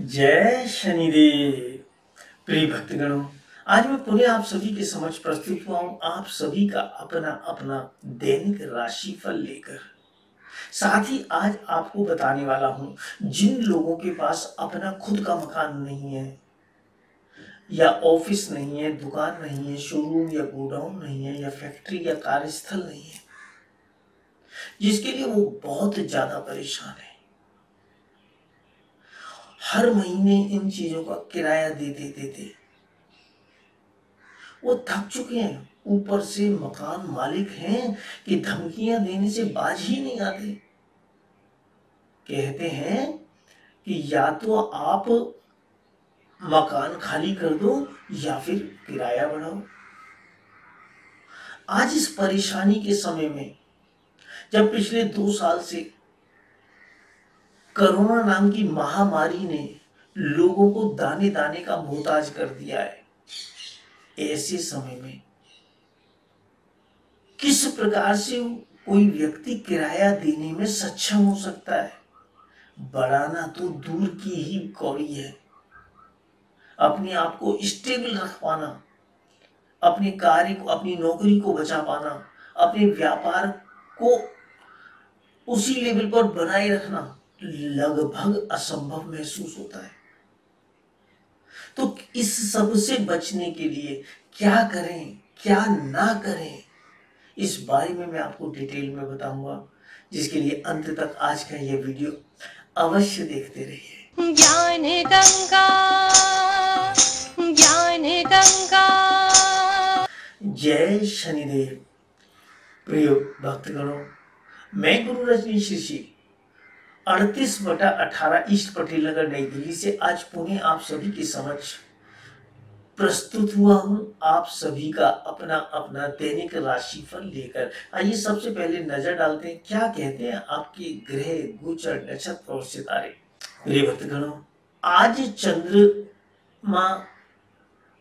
जय शनिदेव। प्रिय भक्तगणों, आज मैं पुनः आप सभी के समक्ष प्रस्तुत हुआ हूँ आप सभी का अपना अपना दैनिक राशि फल लेकर। साथ ही आज आपको बताने वाला हूँ, जिन लोगों के पास अपना खुद का मकान नहीं है, या ऑफ़िस नहीं है, दुकान नहीं है शोरूम या गोडाउन नहीं है, या फैक्ट्री या कार्यस्थल नहीं है, जिसके लिए वो बहुत ज़्यादा परेशान है। हर महीने इन चीज़ों का किराया दे दे देते वो थक चुके हैं। ऊपर से मकान मालिक हैं कि धमकियाँ देने से बाज ही नहीं आते। कहते हैं कि या तो आप मकान खाली कर दो या फिर किराया बढ़ाओ। आज इस परेशानी के समय में, जब पिछले दो साल से कोरोना नाम की महामारी ने लोगों को दाने दाने का मोहताज कर दिया है। ऐसे समय में किस प्रकार से कोई व्यक्ति किराया देने में सक्षम हो सकता है? बढ़ाना तो दूर की ही कौड़ी है। अपने आप को स्टेबल रख पाना, अपने कार्य को, अपनी नौकरी को बचा पाना, अपने व्यापार को उसी लेवल पर बनाए रखना लगभग असंभव महसूस होता है। तो इस सबसे बचने के लिए क्या करें क्या ना करें इस बारे में मैं आपको डिटेल में बताऊँगा जिसके लिए अंत तक आज का यह वीडियो अवश्य देखते रहिए। ज्ञान गंगा ज्ञान गंगा। जय शनिदेव। प्रिय भक्तगणों मैं गुरु रजनीश ऋषि अड़तीस बटा अठारह ईस्ट पटेल नगर, नई दिल्ली से। आज पुणे आप सभी के समक्ष प्रस्तुत हुआ हूँ। आप सभी का अपना अपना दैनिक राशिफल लेकर। आइए सबसे पहले नज़र डालते हैं, क्या कहते हैं आपके ग्रह, गोचर, नक्षत्र और सितारे? मेरे भक्तगणों, आज चंद्रमा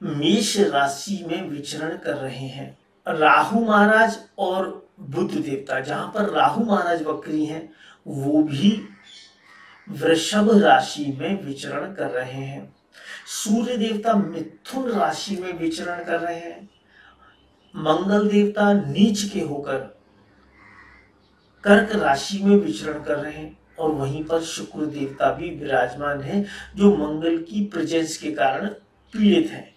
मेष राशि में विचरण कर रहे हैं। राहु महाराज और बुद्ध देवता, जहाँ पर राहु महाराज वक्री हैं, वो भी वृषभ राशि में विचरण कर रहे हैं। सूर्य देवता मिथुन राशि में विचरण कर रहे हैं। मंगल देवता नीच के होकर कर्क राशि में विचरण कर रहे हैं और वहीं पर शुक्र देवता भी विराजमान है, जो मंगल की प्रेजेंस के कारण पीड़ित है।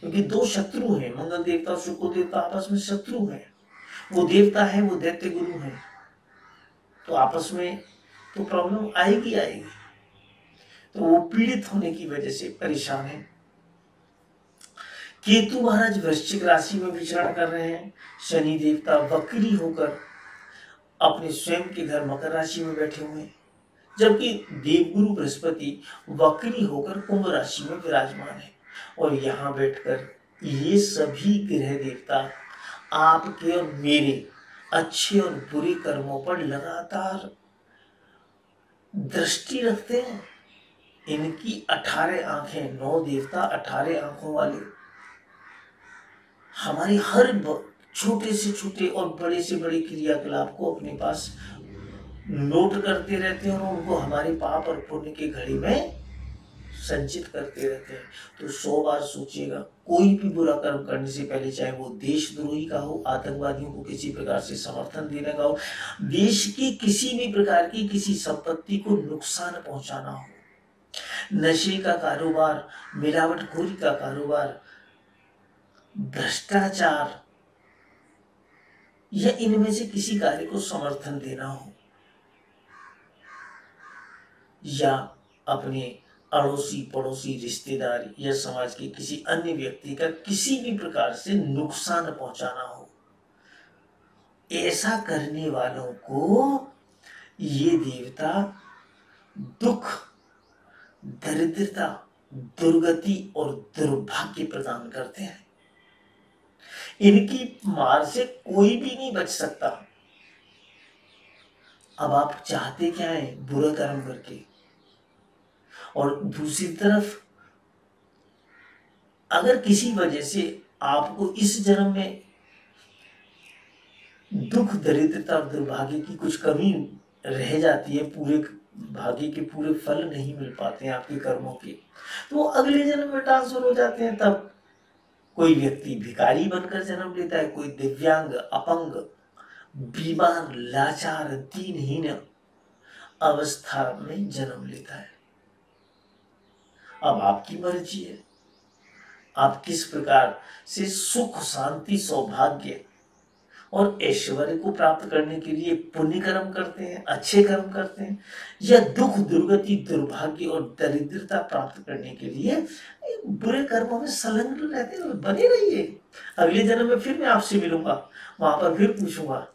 क्योंकि दो शत्रु हैं, मंगल देवता और शुक्र देवता आपस में शत्रु हैं। वो देवता है, वो दैत्य गुरु है। तो आपस में तो प्रॉब्लम आएगी आएगी। तो वो पीड़ित होने की वजह से परेशान है। केतु महाराज वृश्चिक राशि में विचरण कर रहे हैं। शनि देवता वक्री होकर अपने स्वयं के घर मकर राशि में बैठे हुए हैं। जबकि देवगुरु बृहस्पति वक्री होकर कुंभ राशि में विराजमान है। और यहाँ बैठकर ये सभी ग्रह देवता आपके और मेरे अच्छे और बुरे कर्मों पर लगातार दृष्टि रखते हैं। इनकी अठारह आँखें, नौ देवता अठारह आँखों वाले। हमारी हर छोटे से छोटे और बड़े से बड़े क्रियाकलाप को अपने पास नोट करते रहते हैं और उनको हमारे पाप और पुण्य की घड़ी में संचित करते रहते हैं तो सौ बार सोचिएगा, कोई भी बुरा कर्म करने से पहले, चाहे वो देशद्रोही का हो, आतंकवादियों को किसी प्रकार से समर्थन देने का हो, देश की किसी भी प्रकार की किसी संपत्ति को नुकसान पहुंचाना हो। नशे का कारोबार, मिलावटखोरी का कारोबार, भ्रष्टाचार, या इनमें से किसी कार्य को समर्थन देना हो, या अपने अड़ोसी पड़ोसी रिश्तेदार या समाज के किसी अन्य व्यक्ति का किसी भी प्रकार से नुकसान पहुंचाना हो। ऐसा करने वालों को ये देवता दुख, दरिद्रता, दुर्गति और दुर्भाग्य प्रदान करते हैं। इनकी मार से कोई भी नहीं बच सकता। अब आप चाहते क्या है बुरा कर्म करके? और दूसरी तरफ़, अगर किसी वजह से आपको इस जन्म में दुख, दरिद्रता और दुर्भाग्य की कुछ कमी रह जाती है, पूरे भाग्य के पूरे फल नहीं मिल पाते हैं आपके कर्मों के तो वो अगले जन्म में ट्रांसफ़र हो जाते हैं, तब कोई व्यक्ति भिकारी बनकर जन्म लेता है, कोई दिव्यांग, अपंग, बीमार, लाचार, दीनहीन अवस्था में जन्म लेता है। अब आपकी मर्ज़ी है। आप किस प्रकार से सुख, शांति, सौभाग्य और ऐश्वर्य को प्राप्त करने के लिए पुण्य कर्म करते हैं, अच्छे कर्म करते हैं, या दुख, दुर्गति, दुर्भाग्य और दरिद्रता प्राप्त करने के लिए बुरे कर्मों में संलग्न रहते हैं बने रहिए। अगले जन्म में फिर मैं आपसे मिलूँगा, वहाँ पर फिर पूछूँगा,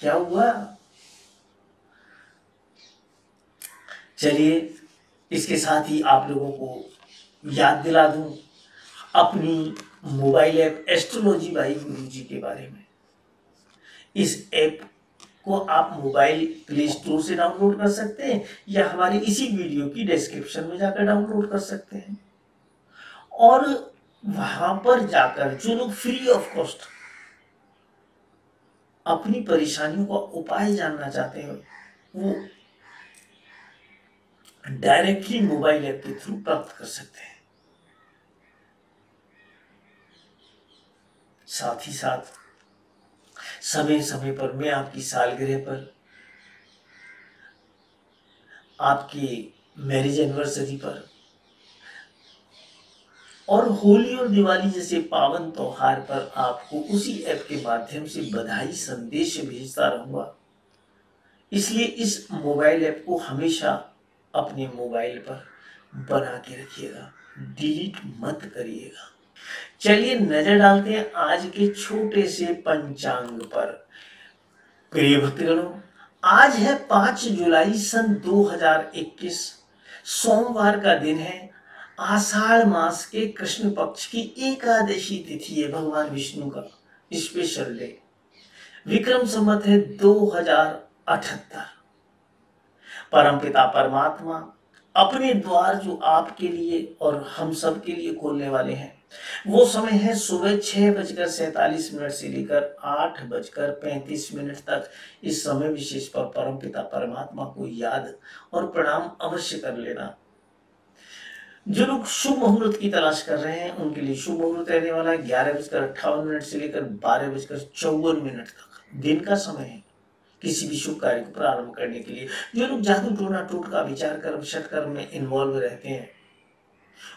क्या हुआ? चलिए इसके साथ ही आप लोगों को याद दिला दूँ अपनी मोबाइल ऐप एस्ट्रोलॉजी बाई गुरु जी के बारे में। इस ऐप को आप मोबाइल प्ले स्टोर से डाउनलोड कर सकते हैं या हमारी इसी वीडियो की डिस्क्रिप्शन में जाकर डाउनलोड कर सकते हैं। और वहाँ पर जाकर जो लोग फ्री ऑफ़ कॉस्ट अपनी परेशानियों का उपाय जानना चाहते हैं, वो डायरेक्टली मोबाइल ऐप के थ्रू प्राप्त कर सकते हैं। साथ ही साथ समय समय पर मैं आपकी सालगिरह पर आपकी मैरिज एनिवर्सरी पर और होली और दिवाली जैसे पावन त्योहार पर आपको उसी ऐप के माध्यम से बधाई संदेश भेजता रहूँगा। इसलिए इस मोबाइल ऐप को हमेशा अपने मोबाइल पर बना के रखिएगा। डिलीट मत करिएगा। चलिए नज़र डालते हैं आज के छोटे से पंचांग पर। प्रिय भक्तगणों, आज है पाँच जुलाई सन 2021 सोमवार का दिन है। आषाढ़ मास के कृष्ण पक्ष की एकादशी तिथि है भगवान विष्णु का स्पेशल डे विक्रम संवत है दो हज़ार अठहत्तर। परम पिता परमात्मा, अपने द्वार जो आपके लिए और हम सब के लिए खोलने वाले हैं। वो समय है सुबह छह बजकर सैतालीस मिनट से लेकर आठ बजकर पैंतीस मिनट तक। इस समय विशेष पर परम पिता परमात्मा को याद और प्रणाम अवश्य कर लेना। जो लोग शुभ मुहूर्त की तलाश कर रहे हैं, उनके लिए शुभ मुहूर्त रहने वाला है। ग्यारह बजकर अट्ठावन मिनट से लेकर बारह बजकर चौवन मिनट तक। दिन का समय है। किसी भी शुभ कार्य को प्रारंभ करने के लिए। जो लोग जादू टोना टूट का विचार कर्म षटकर्म में इन्वॉल्व रहते हैं,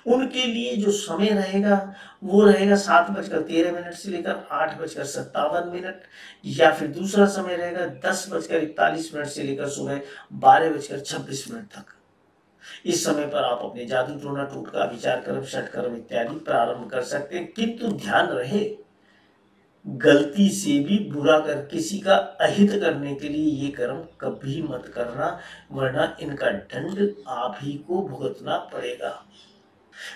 उनके लिए जो समय रहेगा, वो रहेगा सात बजकर तेरह मिनट से लेकर आठ बजकर सत्तावन मिनट, या फिर दूसरा समय रहेगा दस बजकर इकतालीस मिनट से लेकर सुबह बारह बजकर छब्बीस मिनट तक। इस समय पर आप अपने जादू टोना टूटका, विचार कर्म षटकर्म इत्यादि प्रारंभ कर सकते हैं। किंतु ध्यान रहे गलती से भी बुरा कर, किसी का अहित करने के लिए ये कर्म कभी मत करना, वरना इनका दंड आप ही को भुगतना पड़ेगा।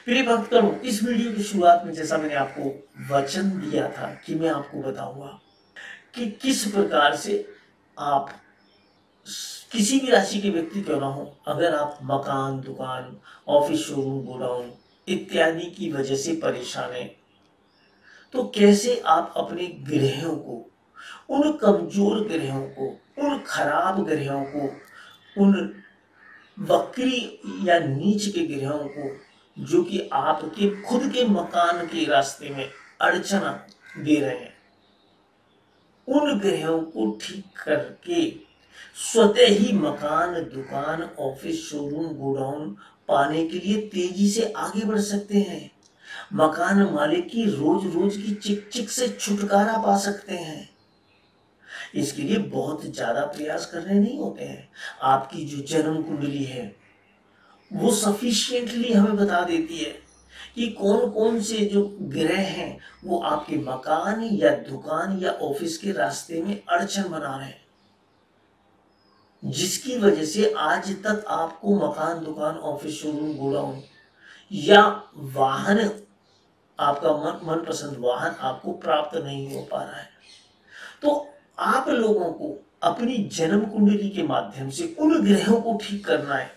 प्रिय भक्त इस वीडियो की शुरुआत में जैसा मैंने आपको वचन दिया था कि मैं आपको बताऊँगा कि किस प्रकार से आप किसी भी राशि के व्यक्ति क्यों ना हो, अगर आप मकान, दुकान, ऑफ़िस शोरूम गोडाउन इत्यादि की वजह से परेशान है। तो कैसे आप अपने ग्रहों को, उन कमज़ोर ग्रहों को, उन खराब ग्रहों को, उन बकरी या नीच के ग्रहों को, जो कि आपके खुद के मकान के रास्ते में अड़चना दे रहे हैं, उन ग्रहों को ठीक करके स्वतः ही मकान, दुकान, ऑफ़िस शोरूम गोडाउन पाने के लिए तेज़ी से आगे बढ़ सकते हैं। मकान मालिक की रोज रोज की चिक चिक से छुटकारा पा सकते हैं। इसके लिए बहुत ज़्यादा प्रयास करने नहीं होते हैं। आपकी जो जन्म कुंडली है, वो सफिशियंटली हमें बता देती है कि कौन कौन से जो ग्रह हैं, वो आपके मकान या दुकान या ऑफ़िस के रास्ते में अड़चन बना रहे हैं। जिसकी वजह से आज तक आपको मकान, दुकान, ऑफ़िस शोरूम गोडाउन या वाहन, आपका मन, मनपसंद वाहन आपको प्राप्त नहीं हो पा रहा है। तो आप लोगों को अपनी जन्म कुंडली के माध्यम से उन ग्रहों को ठीक करना है,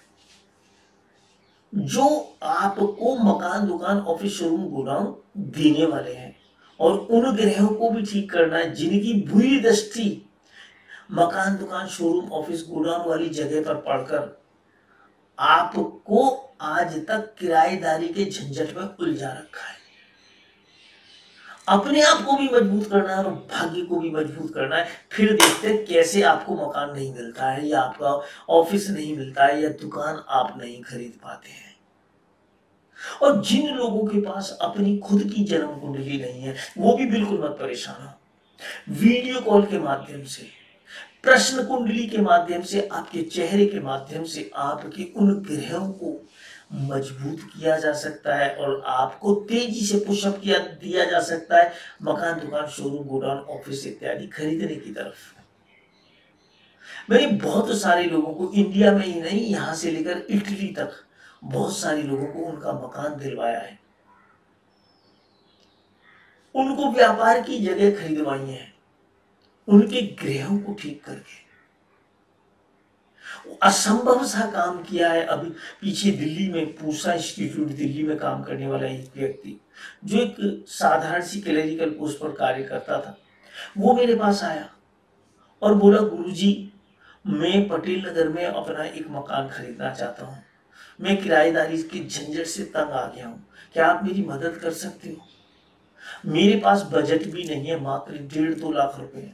जो आपको मकान, दुकान, ऑफ़िस शोरूम गोडाउन देने वाले हैं। और उन ग्रहों को भी ठीक करना है, जिनकी बुरी दृष्टि मकान, दुकान शोरूम ऑफ़िस, गोडाउन वाली जगह पर पड़कर आपको आज तक किराएदारी के झंझट में उलझा रखा है। अपने आप को भी मज़बूत करना है और भाग्य को भी मज़बूत करना है। फिर देखते हैं कैसे आपको मकान नहीं मिलता है या आपका ऑफ़िस नहीं मिलता है या दुकान आप नहीं खरीद पाते हैं। और जिन लोगों के पास अपनी खुद की जन्म कुंडली नहीं है, वो भी बिल्कुल मत परेशान हो। वीडियो कॉल के माध्यम से प्रश्न कुंडली के माध्यम से, आपके चेहरे के माध्यम से आपके उन ग्रहों को मज़बूत किया जा सकता है और आपको तेज़ी से पुशअप किया, दिया जा सकता है। मकान, दुकान शोरूम गोडाउन ऑफ़िस इत्यादि खरीदने की तरफ़। मैंने बहुत सारे लोगों को इंडिया में ही नहीं, यहाँ से लेकर इटली तक बहुत सारे लोगों को उनका मकान दिलवाया है। उनको व्यापार की जगह खरीदवाई है। उनके ग्रहों को ठीक करके। असंभव सा काम किया है। अभी पीछे दिल्ली में पूसा इंस्टीट्यूट दिल्ली में काम करने वाला एक व्यक्ति, जो एक साधारण सी क्लरिकल पोस्ट पर कार्य करता था, वो मेरे पास आया और बोला, गुरुजी, मैं पटेल नगर में अपना एक मकान खरीदना चाहता हूँ। मैं किराएदारी के झंझट से तंग आ गया हूँ। क्या आप मेरी मदद कर सकते हो? मेरे पास बजट भी नहीं है, मात्र डेढ़ दो लाख रुपए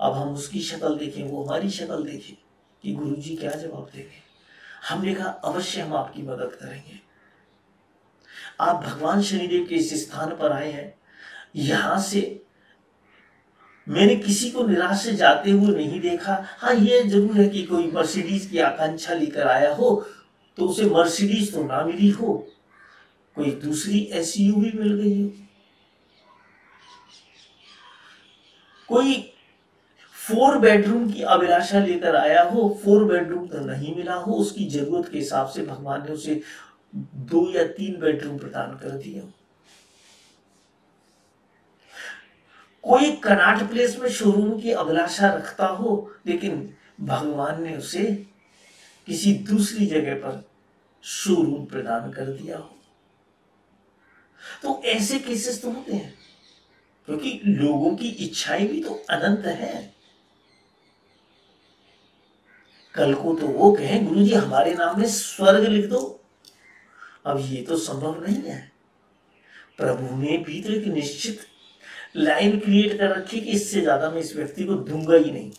अब हम उसकी शक्ल देखें, वो हमारी शक्ल देखें कि गुरु जी क्या जवाब देंगे। हमने कहा, अवश्य हम आपकी मदद करेंगे। आप भगवान शनिदेव के इस स्थान पर आए हैं। यहाँ से मैंने किसी को निराश से जाते हुए नहीं देखा। हाँ ये ज़रूर है कि कोई मर्सिडीज की आकांक्षा लेकर आया हो तो उसे मर्सिडीज तो ना मिली हो। कोई दूसरी एस मिल गई हो। कोई फोर बेडरूम की अभिलाषा लेकर आया हो, फोर बेडरूम तो नहीं मिला हो, उसकी ज़रूरत के हिसाब से भगवान ने उसे दो या तीन बेडरूम प्रदान कर दिया कोई कनाट प्लेस में शोरूम की अभिलाषा रखता हो, लेकिन भगवान ने उसे किसी दूसरी जगह पर शोरूम प्रदान कर दिया हो। तो ऐसे केसेस तो होते हैं, क्योंकि लोगों की इच्छाएँ भी तो अनंत है। कल को तो वो कहें गुरु जी हमारे नाम में स्वर्ग लिख दो। अब ये तो संभव नहीं है। प्रभु ने भी तो एक निश्चित लाइन क्रिएट कर रखी कि इससे ज़्यादा मैं इस व्यक्ति को दूँगा ही नहीं।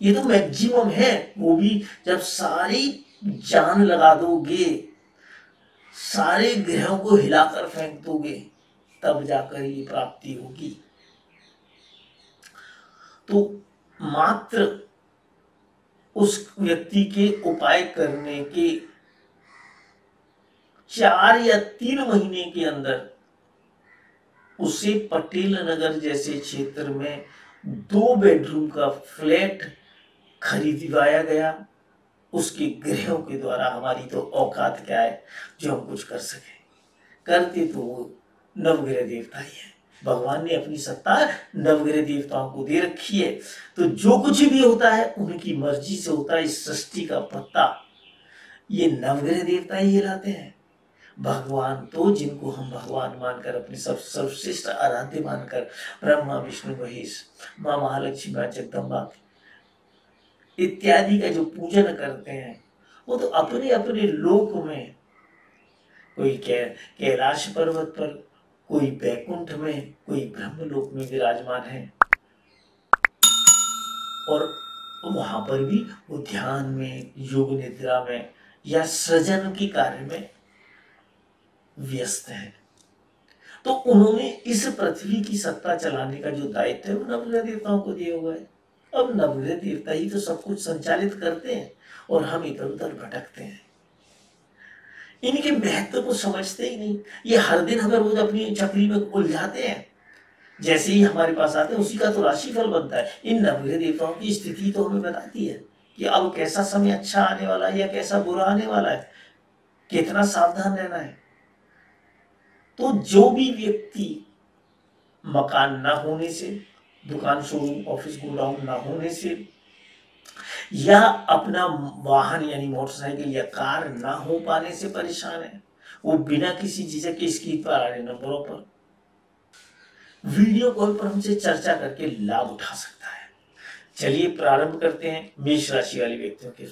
ये तो मैक्सिमम है, वो भी जब सारी जान लगा दोगे, सारे ग्रहों को हिलाकर फेंक दोगे, तब जाकर ये प्राप्ति होगी। तो मात्र उस व्यक्ति के उपाय करने के चार या तीन महीने के अंदर उसे पटेल नगर जैसे क्षेत्र में दो बेडरूम का फ्लैट खरीदवाया गया। उसके ग्रहों के द्वारा हमारी तो औकात क्या है जो हम कुछ कर सके? करते तो वो नवग्रह देवता ही है। भगवान ने अपनी सत्ता नवग्रह देवताओं को दे रखी है। तो जो कुछ भी होता है, उनकी मर्ज़ी से होता है इस सृष्टि का पत्ता। ये नवग्रह देवता ही हिलाते हैं। भगवान तो जिनको हम भगवान मानकर, अपने सब, सर्वश्रेष्ठ आराध्य मानकर, ब्रह्मा, विष्णु, महेश, माँ महालक्ष्मी, माँ जगदम्बा इत्यादि का जो पूजन करते हैं, वो तो अपने अपने लोक में। कोई कैलाश पर्वत पर कोई बैकुंठ में, कोई ब्रह्मलोक में विराजमान है। और वहाँ पर भी वो ध्यान में, योग निद्रा में या सृजन के कार्य में व्यस्त है। तो उन्होंने इस पृथ्वी की सत्ता चलाने का जो दायित्व है, वो नवग्रह देवताओं को दिया हुआ है। अब नवग्रह देवता ही तो सब कुछ संचालित करते हैं और हम इधर उधर भटकते हैं। इनके महत्व को समझते ही नहीं। ये हर दिन हमें रोज अपनी चक्री में उलझाते हैं। जैसे ही हमारे पास आते हैं, उसी का तो राशि फल बनता है। इन नवग्रह देवताओं की स्थिति तो हमें बताती है कि अब कैसा समय अच्छा आने वाला है या कैसा बुरा आने वाला है। कितना सावधान रहना है। तो जो भी व्यक्ति मकान ना होने से, दुकान शोरूम ऑफ़िस गोडाउन ना होने से या अपना वाहन यानी मोटरसाइकिल या कार ना हो पाने से परेशान है। वो बिना किसी चीज़ के स्क्रीन पर आ रहे नंबरों पर। वीडियो कॉल पर हमसे चर्चा करके लाभ उठा सकता है। चलिए प्रारंभ करते हैं मेष राशि वाले व्यक्तियों के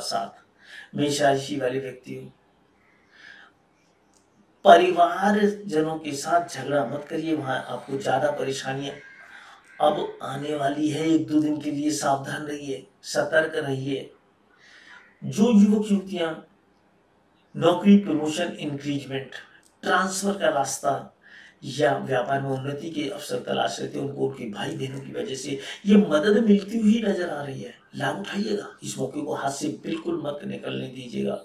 साथ। मेष राशि वाले व्यक्ति हो परिवार जनों के साथ झगड़ा मत करिए, वहाँ आपको ज़्यादा परेशानियाँ अब आने वाली है, एक दो दिन के लिए सावधान रहिए, सतर्क रहिए। जो युवक युवतियाँ नौकरी प्रमोशन इंक्रीजमेंट ट्रांसफ़र का रास्ता या व्यापार में उन्नति के अवसर तलाश रहे थे, उनको उनके भाई बहनों की वजह से ये मदद मिलती हुई नज़र आ रही है। लाभ उठाइएगा। इस मौके को हाथ से बिल्कुल मत निकलने दीजिएगा।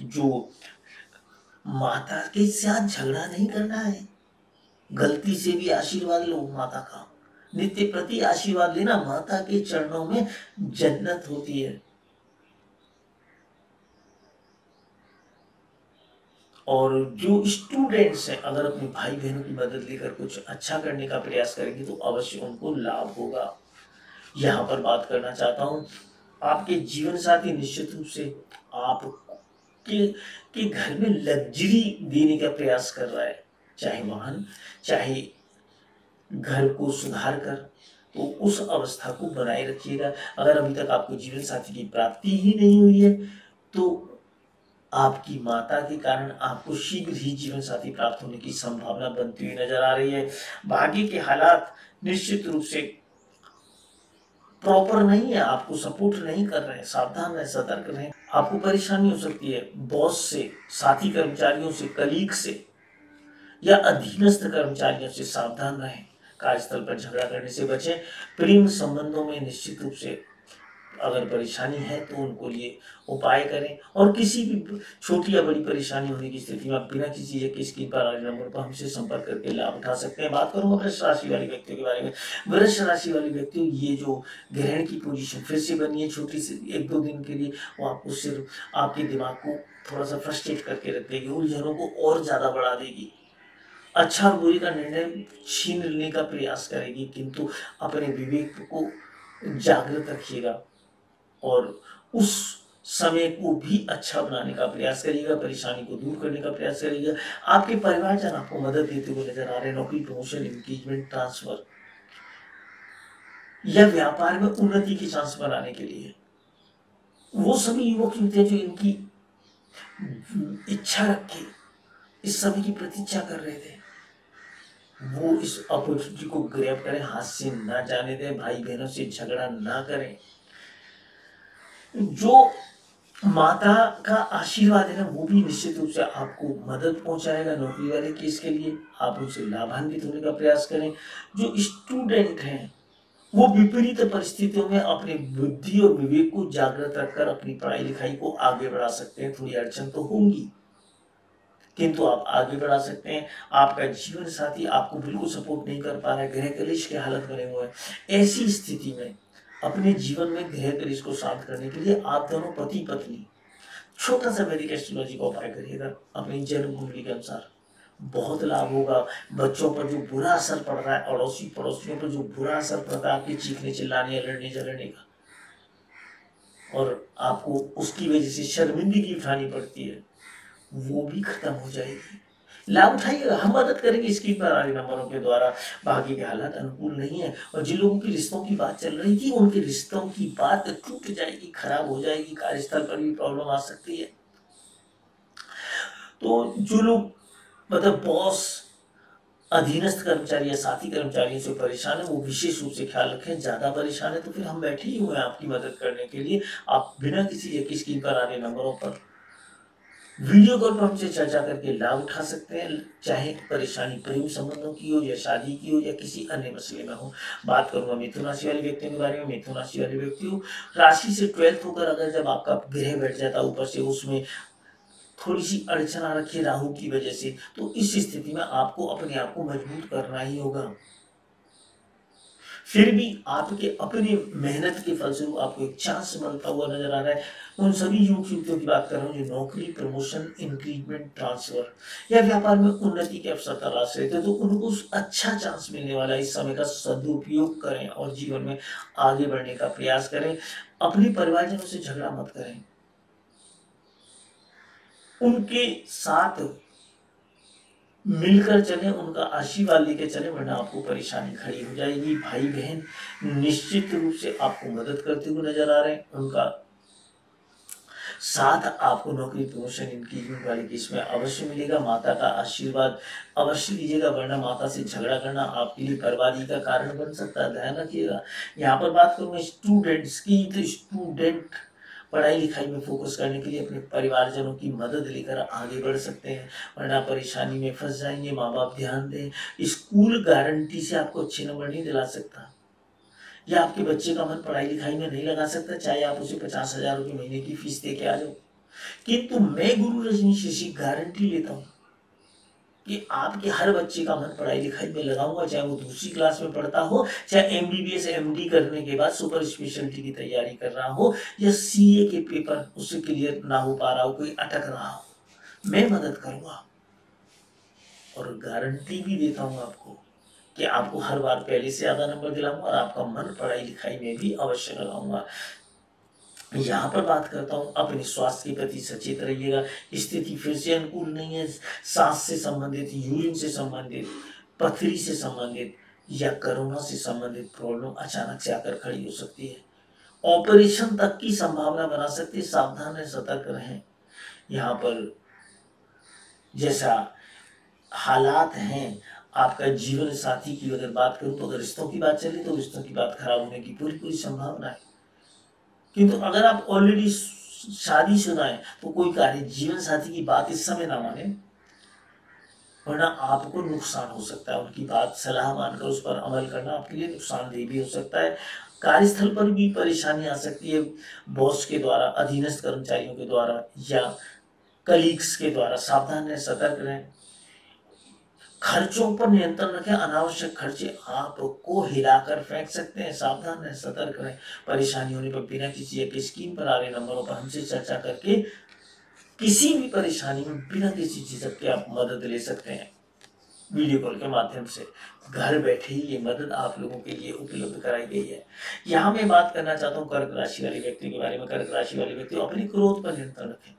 जो माता के साथ झगड़ा नहीं करना है, गलती से भी आशीर्वाद लो माता का। नित्य प्रति आशीर्वाद लेना माता के चरणों में जन्नत होती है। और जो स्टूडेंट्स हैं अगर अपने भाई बहनों की मदद लेकर कुछ अच्छा करने का प्रयास करेंगे तो अवश्य उनको लाभ होगा। यहाँ पर बात करना चाहता हूँ आपके जीवन साथी निश्चित रूप से आप के, के घर में लग्जरी देने का प्रयास कर रहा है। चाहे वाहन चाहे घर को सुधार कर तो उस अवस्था को बनाए रखिएगा। अगर अभी तक आपको जीवन साथी की प्राप्ति ही नहीं हुई है तो आपकी माता के कारण आपको शीघ्र ही जीवन साथी प्राप्त होने की संभावना बनती हुई नज़र आ रही है। भाग्य के हालात निश्चित रूप से प्रॉपर नहीं है, आपको सपोर्ट नहीं कर रहे सावधान रहें, सतर्क रहें। आपको परेशानी हो सकती है बॉस से, साथी कर्मचारियों से कलीग से, या अधीनस्थ कर्मचारियों से सावधान रहें। कार्यस्थल पर झगड़ा करने से बचें। प्रेम संबंधों में निश्चित रूप से अगर परेशानी है तो उनको लिए उपाय करें और किसी भी छोटी या बड़ी परेशानी होने की स्थिति में आप बिना किसी या किसकी पर नंबर पर हमसे संपर्क करके लाभ उठा सकते हैं। बात करूँगा वृक्ष राशि वाले व्यक्तियों के बारे में। वृक्ष राशि वाले व्यक्तियों, ये जो ग्रहण की पोजीशन फिर से बनी है छोटी सी, एक दो दिन के लिए, वो आपको सिर्फ़ आपके दिमाग को थोड़ा सा फ्रस्ट्रेट करके रख देगी उलझनों को और ज़्यादा बढ़ा देगी। अच्छा और बुरी का निर्णय छीन लेने का प्रयास करेगी, किंतु अपने विवेक को जागृत रखिएगा और उस समय को भी अच्छा बनाने का प्रयास करिएगा, परेशानी को दूर करने का प्रयास करिएगा। आपके परिवारजन आपको मदद देते हुए नज़र आ रहे हैं, नौकरी प्रमोशन इंगेजमेंट ट्रांसफ़र या व्यापार में उन्नति के चांस बनाने के लिए। वो सभी युवक युवतियाँ जो इनकी इच्छा रखे इस समय की प्रतीक्षा कर रहे थे। वो इस अपॉर्चुनिटी को ग्रैब करें, हाथ से ना जाने दें भाई बहनों से झगड़ा ना करें। जो माता का आशीर्वाद है ना, वो भी निश्चित रूप से आपको मदद पहुंचाएगा नौकरी वाले केस के लिए। आप उनसे लाभान्वित होने का प्रयास करें। जो स्टूडेंट हैं, वो विपरीत परिस्थितियों में अपने बुद्धि और विवेक को जागृत रखकर अपनी पढ़ाई लिखाई को आगे बढ़ा सकते हैं। थोड़ी अड़चन तो होंगी। किंतु आप आगे बढ़ा सकते हैं। आपका जीवन साथी आपको बिल्कुल सपोर्ट नहीं कर पा रहा है। गृह कलेश के हालत बने हुए हैं। ऐसी स्थिति में, अपने जीवन में गृह कलेश को शांत करने के लिए आप दोनों पति पत्नी छोटा सा वैदिक एस्ट्रोलॉजी का उपाय करिएगा। अपनी जन्म कुंडली के अनुसार बहुत लाभ होगा। बच्चों पर जो बुरा असर पड़ रहा है अड़ोसी पड़ोसियों पर जो बुरा असर पड़ रहा है, आपके चीखने चिल्लाने लड़ने झगड़ने का। और आपको उसकी वजह से शर्मिंदगी उठानी पड़ती है। वो भी खत्म हो जाएगी। लाभ उठाइएगा। हम मदद करेंगे स्क्रीन पर आ नंबरों के द्वारा। बाकी के हालात अनुकूल नहीं है और जिन लोगों की रिश्तों की बात चल रही थी, उनके रिश्तों की बात टूट जाएगी, खराब हो जाएगी, कार्यस्थल पर भी प्रॉब्लम आ सकती है। तो जो लोग मतलब बॉस, अधीनस्थ कर्मचारी या साथी कर्मचारियों से परेशान है, वो विशेष रूप से ख्याल रखें, ज़्यादा परेशान है तो फिर हम बैठे ही हुए हैं आपकी मदद करने के लिए। आप बिना किसी की स्क्रीन पर आ रहे नंबरों पर वीडियो कॉल पर हमसे चर्चा करके लाभ उठा सकते हैं, चाहे परेशानी प्रेम संबंधों की हो या शादी की हो या किसी अन्य मसले में हो। बात करूँगा मिथुन राशि वाले व्यक्तियों के बारे में। मिथुन राशि वाले व्यक्ति हो राशि से ट्वेल्थ होकर अगर जब आपका ग्रह बैठ जाता ऊपर से उसमें थोड़ी सी अड़चना रखी राहु की वजह से तो इस स्थिति में आपको अपने आप को मज़बूत करना ही होगा। फिर भी आपके अपने मेहनत के फलस्वरूप आपको एक चांस मिलता हुआ नज़र आ रहा है। उन सभी युवक युवतियों की बात कर रहा हूँ जो नौकरी प्रमोशन इंक्रीजमेंट ट्रांसफ़र या व्यापार में उन्नति के अवसर तलाश रहे थे तो उनको अच्छा चांस मिलने वाला इस समय का सदुपयोग करें और जीवन में आगे बढ़ने का प्रयास करें। अपने परिवारजनों से झगड़ा मत करें। उनके साथ मिलकर चले, उनका आशीर्वाद लेके चले, वरना आपको परेशानी खड़ी हो जाएगी। भाई बहन निश्चित रूप से आपको मदद करते हुए नज़र आ रहे हैं। उनका साथ आपको नौकरी, प्रमोशन इंक्रीजमेंट वाले केस में अवश्य मिलेगा। माता का आशीर्वाद अवश्य लीजिएगा, वरना माता से झगड़ा करना आपके लिए बर्बादी का कारण बन सकता है। ध्यान रखिएगा। यहाँ पर बात करूँ स्टूडेंट्स की तो स्टूडेंट पढ़ाई लिखाई में फोकस करने के लिए अपने परिवारजनों की मदद लेकर आगे बढ़ सकते हैं। वरना परेशानी में फंस जाएँगे माँ बाप ध्यान दें। स्कूल गारंटी से आपको अच्छे नंबर नहीं दिला सकता। या आपके बच्चे का मन पढ़ाई लिखाई में नहीं लगा सकता, चाहे आप उसे पचास हज़ार रुपये महीने की फ़ीस दे के आ जाओ। किंतु मैं गुरु रजनी शशि गारंटी लेता हूँ। कि आपके हर बच्चे का मन पढ़ाई लिखाई में लगाऊँगा, चाहे वो दूसरी क्लास में पढ़ता हो, चाहे M B B S M D करने के बाद सुपर स्पेशलिटी की तैयारी कर रहा हो, या सी ए के पेपर उससे क्लियर ना हो पा रहा हो, कोई अटक रहा हो, मैं मदद करूँगा। और गारंटी भी देता हूँ आपको कि आपको हर बार पहले से ज़्यादा नंबर दिलाऊँगा और आपका मन पढ़ाई लिखाई में भी अवश्य लगाऊँगा। यहाँ पर बात करता हूँ, अपने स्वास्थ्य के प्रति सचेत रहिएगा। स्थिति फिर से अनुकूल नहीं है। सांस से संबंधित, यूरिन से संबंधित, पथरी से संबंधित या कोरोना से संबंधित प्रॉब्लम अचानक से आकर खड़ी हो सकती है। ऑपरेशन तक की संभावना बना सकती है। सावधान रहें, सतर्क रहें। यहाँ पर जैसा हालात हैं, आपका जीवन साथी की अगर बात करूँ तो अगर रिश्तों की बात चले तो रिश्तों की बात खराब होने की पूरी पूरी संभावना है। किंतु अगर आप ऑलरेडी शादीशुदा है तो कोई कार्य, जीवन साथी की बात इस समय ना माने, वरना आपको नुकसान हो सकता है। उनकी बात सलाह मानकर उस पर अमल करना आपके लिए नुकसानदेह भी हो सकता है। कार्यस्थल पर भी परेशानी आ सकती है बॉस के द्वारा, अधीनस्थ कर्मचारियों के द्वारा, या कलीग्स के द्वारा। सावधान रहें, सतर्क रहें। खर्चों पर नियंत्रण रखें, अनावश्यक खर्चे आपको हिलाकर फेंक सकते हैं, सावधान रहें, सतर्क रहें। परेशानी होने पर बिना किसी एक स्कीम पर आ रहे नंबरों पर हमसे चर्चा करके किसी भी परेशानी में बिना किसी चीज़ के आप मदद ले सकते हैं। वीडियो कॉल के माध्यम से घर बैठे ही ये मदद आप लोगों के लिए उपलब्ध कराई गई है। यहाँ मैं बात करना चाहता हूँ कर्क राशि वाले व्यक्ति के बारे में। कर्क राशि वाले व्यक्ति अपने क्रोध पर नियंत्रण रखें।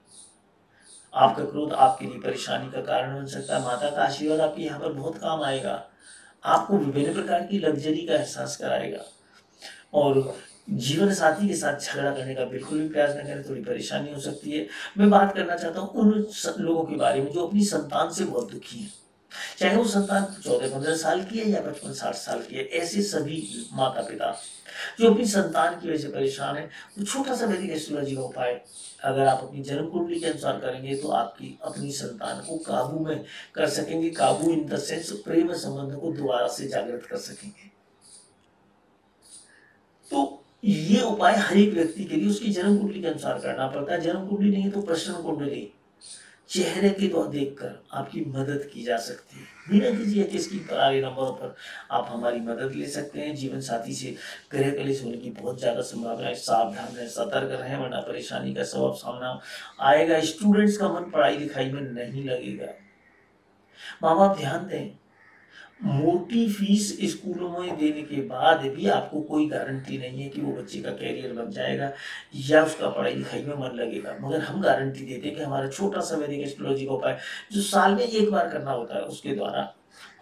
आपका क्रोध आपके लिए परेशानी का कारण बन सकता है। माता का आशीर्वाद आपके यहाँ पर बहुत काम आएगा। आपको विभिन्न प्रकार की लग्जरी का एहसास कराएगा। और जीवन साथी के साथ झगड़ा करने का बिल्कुल भी प्रयास न करें, थोड़ी परेशानी हो सकती है। मैं बात करना चाहता हूँ उन लोगों के बारे में जो अपनी संतान से बहुत दुखी है। चाहे वो संतान चौदह पंद्रह साल की है या पचपन साठ साल की है, ऐसे सभी माता पिता जो अपनी संतान की वजह से परेशान है, वो छोटा सा वैदिक एस्ट्रोलॉजी का उपाय अगर आप अपनी जन्म कुंडली के अनुसार करेंगे तो आपकी अपनी संतान को काबू में कर सकेंगे, काबू इन द सेंस प्रेम संबंध को दोबारा से जागृत कर सकेंगे। तो ये उपाय हर एक व्यक्ति के लिए उसकी जन्म कुंडली के अनुसार करना पड़ता है। जन्म कुंडली नहीं तो प्रश्न कुंडली। चेहरे के द्वारा देखकर आपकी मदद की जा सकती है। बिना किसी एच एस की आगे नंबरों पर। आप हमारी मदद ले सकते हैं। जीवन साथी से ग्रह कलेश होने की बहुत ज़्यादा संभावना है। सावधान रहें, सतर्क रहें, वरना परेशानी का सबब सामना आएगा। स्टूडेंट्स का मन पढ़ाई लिखाई में नहीं लगेगा। माँ बाप ध्यान दें मोटी फ़ीस स्कूलों में देने के बाद भी आपको कोई गारंटी नहीं है कि वो बच्चे का कैरियर बन जाएगा या उसका पढ़ाई लिखाई में मन लगेगा। मगर हम गारंटी देते हैं कि हमारा छोटा सा वैदिक एस्ट्रोलॉजी का उपाय जो साल में एक बार करना होता है उसके द्वारा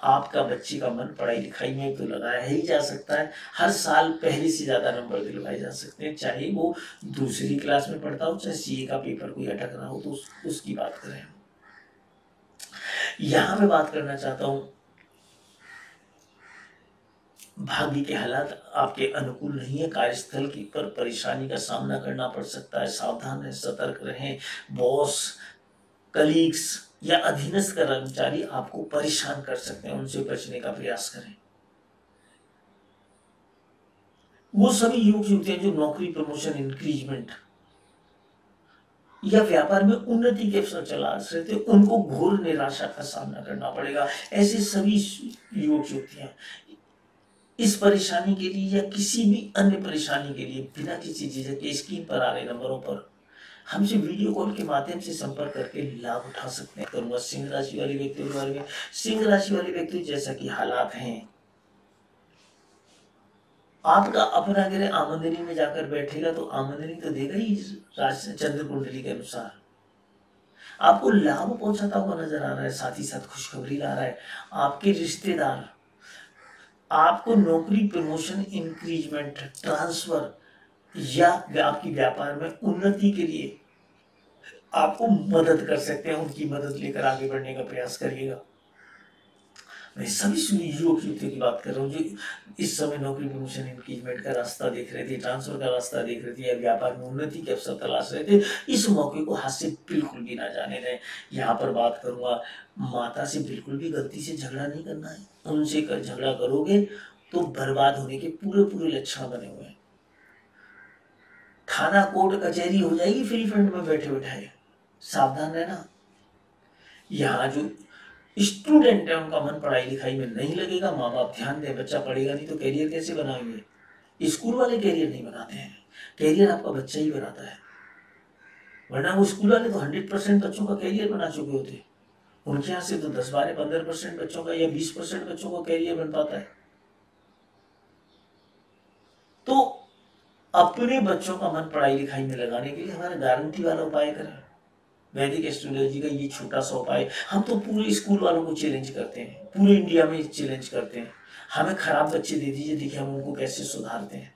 आपका बच्चे का मन पढ़ाई लिखाई में तो लगाया ही जा सकता है। हर साल पहले से ज़्यादा नंबर दिलवाए जा सकते हैं चाहे वो दूसरी क्लास में पढ़ता हो चाहे सीए का पेपर कोई अटक रहा हो तो उस, उसकी बात करें। यहाँ मैं बात करना चाहता हूँ भाग्य के हालात आपके अनुकूल नहीं है। कार्यस्थल की पर परेशानी का सामना करना पड़ सकता है। सावधान रहें, सतर्क रहें। बॉस, कलीग्स या अधीनस्थ कर्मचारी आपको परेशान कर सकते हैं। उनसे बचने का प्रयास करें। वो सभी युग युवतियाँ जो नौकरी, प्रमोशन इंक्रीजमेंट या व्यापार में उन्नति के अवसर चला रहे थे। उनको घोर निराशा का सामना करना पड़ेगा। ऐसे सभी युवक युवतियाँ इस परेशानी के लिए या किसी भी अन्य परेशानी के लिए, बिना किसी चीज़ के स्क्रीन पर आ रहे नंबरों पर हमसे वीडियो कॉल के माध्यम से संपर्क करके लाभ उठा सकते हैं। करूँगा सिंह राशि वाले व्यक्तियों के बारे में, सिंह राशि वाले व्यक्ति जैसा कि हालात हैं, आपका अपना ग्रह आमंदनी में जाकर बैठेगा तो आमदनी तो देगा ही चंद्र कुंडली के अनुसार। आपको लाभ पहुंचाता हुआ नज़र आ रहा है, साथ ही साथ खुशखबरी ला रहा है। आपके रिश्तेदार आपको नौकरी प्रमोशन इंक्रीजमेंट ट्रांसफ़र या आपकी व्यापार में उन्नति के लिए आपको मदद कर सकते हैं, उनकी मदद लेकर आगे बढ़ने का प्रयास करिएगा। मैं सभी युवक युवतियों की बात कर रहा हूँ जो। इस समय नौकरी प्रमोशन इंक्रीजमेंट का रास्ता देख रहे थे ट्रांसफ़र का रास्ता देख रहे थे, या व्यापार में उन्नति के अवसर तलाश रहे थे, इस मौके को हाथ से बिल्कुल भी ना जाने दें। यहाँ पर बात करूँगा, माता से बिल्कुल भी गलती से झगड़ा नहीं करना है। उनसे कर झगड़ा करोगे तो बर्बाद होने के पूरे पूरे लक्षण बने हुए हैं। थाना कोर्ट कचहरी हो जाएगी, फ्री फंड में बैठे बैठाए सावधान रहना। यहाँ जो स्टूडेंट है, उनका मन पढ़ाई लिखाई में नहीं लगेगा माँ बाप ध्यान दे, बच्चा पढ़ेगा नहीं तो कैरियर कैसे बनाएँगे? स्कूल वाले कैरियर नहीं बनाते हैं। कैरियर आपका बच्चा ही बनाता है। वरना वो स्कूल वाले तो हंड्रेड परसेंट बच्चों का कैरियर बना चुके होते। उनके यहाँ से तो दस बारह पंद्रह परसेंट बच्चों का या बीस परसेंट बच्चों का कैरियर बन पाता है। तो अपने बच्चों का मन पढ़ाई लिखाई में लगाने के लिए हमारे गारंटी वाला उपाय करें। वैदिक एस्ट्रोलॉजी का ये छोटा सा उपाय हम तो पूरे स्कूल वालों को चैलेंज करते हैं, पूरे इंडिया में चैलेंज करते हैं। हमें खराब बच्चे दे दीजिए, देखिए हम उनको कैसे सुधारते हैं।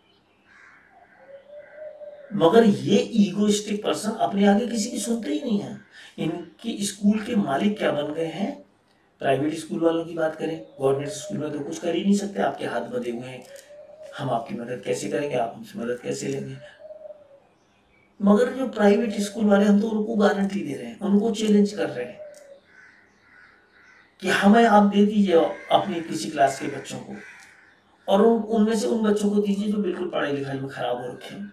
मगर ये ईगोइस्टिक पर्सन अपने आगे किसी की सुनते ही नहीं है। इनकी स्कूल के मालिक क्या बन गए हैं? प्राइवेट स्कूल वालों की बात करें गवर्नमेंट स्कूल में तो कुछ कर ही नहीं सकते, आपके हाथ बंधे हुए हैं। हम आपकी मदद कैसे करेंगे? आप हमसे मदद कैसे लेंगे? मगर जो प्राइवेट स्कूल वाले हम तो उनको गारंटी दे रहे हैं उनको चैलेंज कर रहे हैं कि हमें आप दे दीजिए अपने किसी क्लास के बच्चों को। और उनमें से उन बच्चों को दीजिए जो बिल्कुल पढ़ाई लिखाई में खराब हो रखे हैं।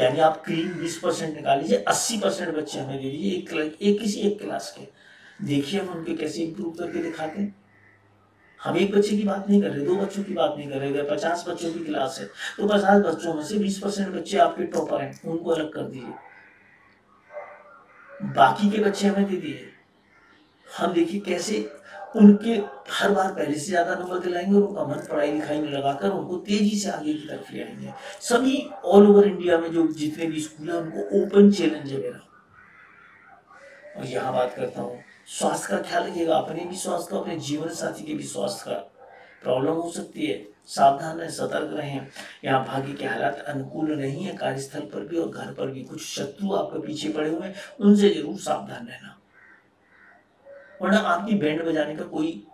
यानी आप क्रीम बीस परसेंट निकाल लीजिए अस्सी परसेंट बच्चे हमें दे दीजिए एक, एक किसी एक क्लास के। देखिए हम उनके कैसे इंप्रूव करके दिखाते हैं। हम एक बच्चे की बात नहीं कर रहे, दो बच्चों की बात नहीं कर रहे, अगर पचास बच्चों की क्लास है तो पचास बच्चों में से बीस परसेंट बच्चे आपके टॉपर हैं, उनको अलग कर दीजिए। बाकी के बच्चे हमें दे दिए हम देखिए कैसे उनके हर बार पहले से ज़्यादा नंबर दिलाएँगे और उनका मन पढ़ाई लिखाई में लगाकर उनको तेज़ी से आगे की तरफ़ ले आएँगे। सभी ऑल ओवर इंडिया में जो जितने भी स्कूल है, उनको ओपन चैलेंज है मेरा। और यहाँ बात करता हूँ। स्वास्थ्य का ख्याल रखिएगा, अपने भी स्वास्थ्य का, अपने जीवन साथी के भी स्वास्थ्य का प्रॉब्लम हो सकती है। सावधान रहें, सतर्क रहें। यहाँ भाग्य के हालात अनुकूल नहीं है, कार्यस्थल पर भी और घर पर भी। कुछ शत्रु आपके पीछे पड़े हुए हैं, उनसे ज़रूर सावधान रहना। वरना आपकी बैंड बजाने का कोई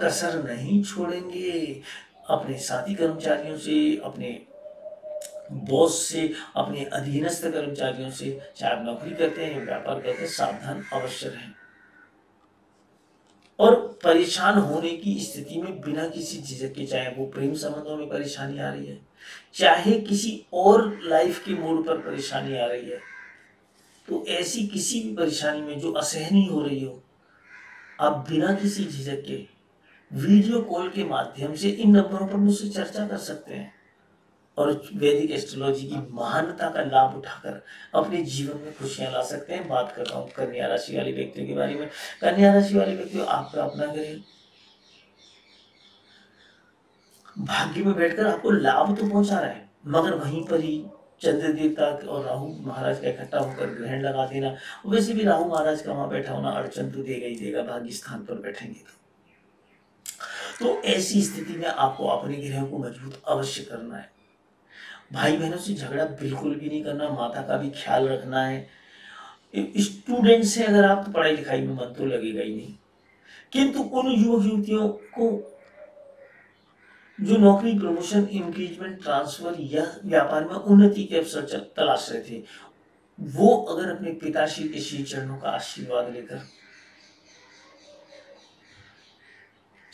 कसर नहीं छोड़ेंगे। अपने साथी कर्मचारियों से, अपने बॉस से, अपने अधीनस्थ कर्मचारियों से चाहे आप नौकरी करते हैं, व्यापार करते हैं, सावधान अवश्य रहें। और परेशान होने की स्थिति में बिना किसी झिझक के, चाहे वो प्रेम संबंधों में परेशानी आ रही है, चाहे किसी और लाइफ के मोड़ पर परेशानी आ रही है तो ऐसी किसी भी परेशानी में जो असहनीय हो रही हो, आप बिना किसी झिझक के वीडियो कॉल के माध्यम से इन नंबरों पर मुझसे चर्चा कर सकते हैं। और वैदिक एस्ट्रोलॉजी की महानता का लाभ उठाकर अपने जीवन में खुशियाँ ला सकते हैं। बात कर रहा हूँ कन्या राशि वाले व्यक्तियों के बारे में। कन्या राशि वाले व्यक्ति आपका अपना ग्रह। भाग्य में बैठकर आपको लाभ तो पहुँचा रहा है, मगर वहीं पर ही चंद्र देवता और राहु महाराज का इकट्ठा होकर ग्रहण लगा देना, वैसे भी राहु महाराज का वहाँ बैठा होना अड़चन तो देगा ही देगा भाग्य स्थान पर बैठेंगे तो। तो ऐसी स्थिति में आपको अपने ग्रह को मज़बूत अवश्य करना है। भाई बहनों से झगड़ा बिल्कुल भी नहीं करना, माता का भी ख्याल रखना है। स्टूडेंट से अगर आप तो पढ़ाई लिखाई में मन तो लगेगा ही नहीं। किंतु उन युवक युवतियों को जो नौकरी प्रमोशन इंक्रीजमेंट ट्रांसफ़र या व्यापार में उन्नति के अवसर तलाश रहे थे, वो अगर अपने पिताश्री के श्री चरणों का आशीर्वाद लेकर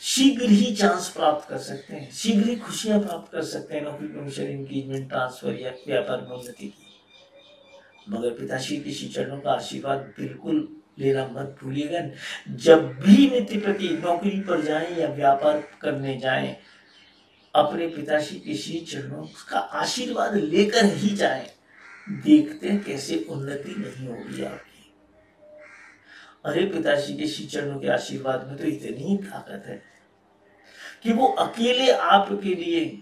शीघ्र ही चांस प्राप्त कर सकते हैं। शीघ्र ही खुशियाँ प्राप्त कर सकते हैं नौकरी प्रमोशन इंगेजमेंट ट्रांसफ़र या व्यापार में उन्नति की। मगर पिताश्री के चरणों का आशीर्वाद बिल्कुल लेना मत भूलिएगा। जब भी नित्य प्रति नौकरी पर जाएँ या व्यापार करने जाएँ, अपने पिताश्री के श्री चरणों का आशीर्वाद लेकर ही जाएँ। देखते हैं कैसे उन्नति नहीं होगी आपकी। अरे पिताश्री के श्री चरणों के आशीर्वाद में तो इतनी ही ताकत है। कि वो अकेले आपके लिए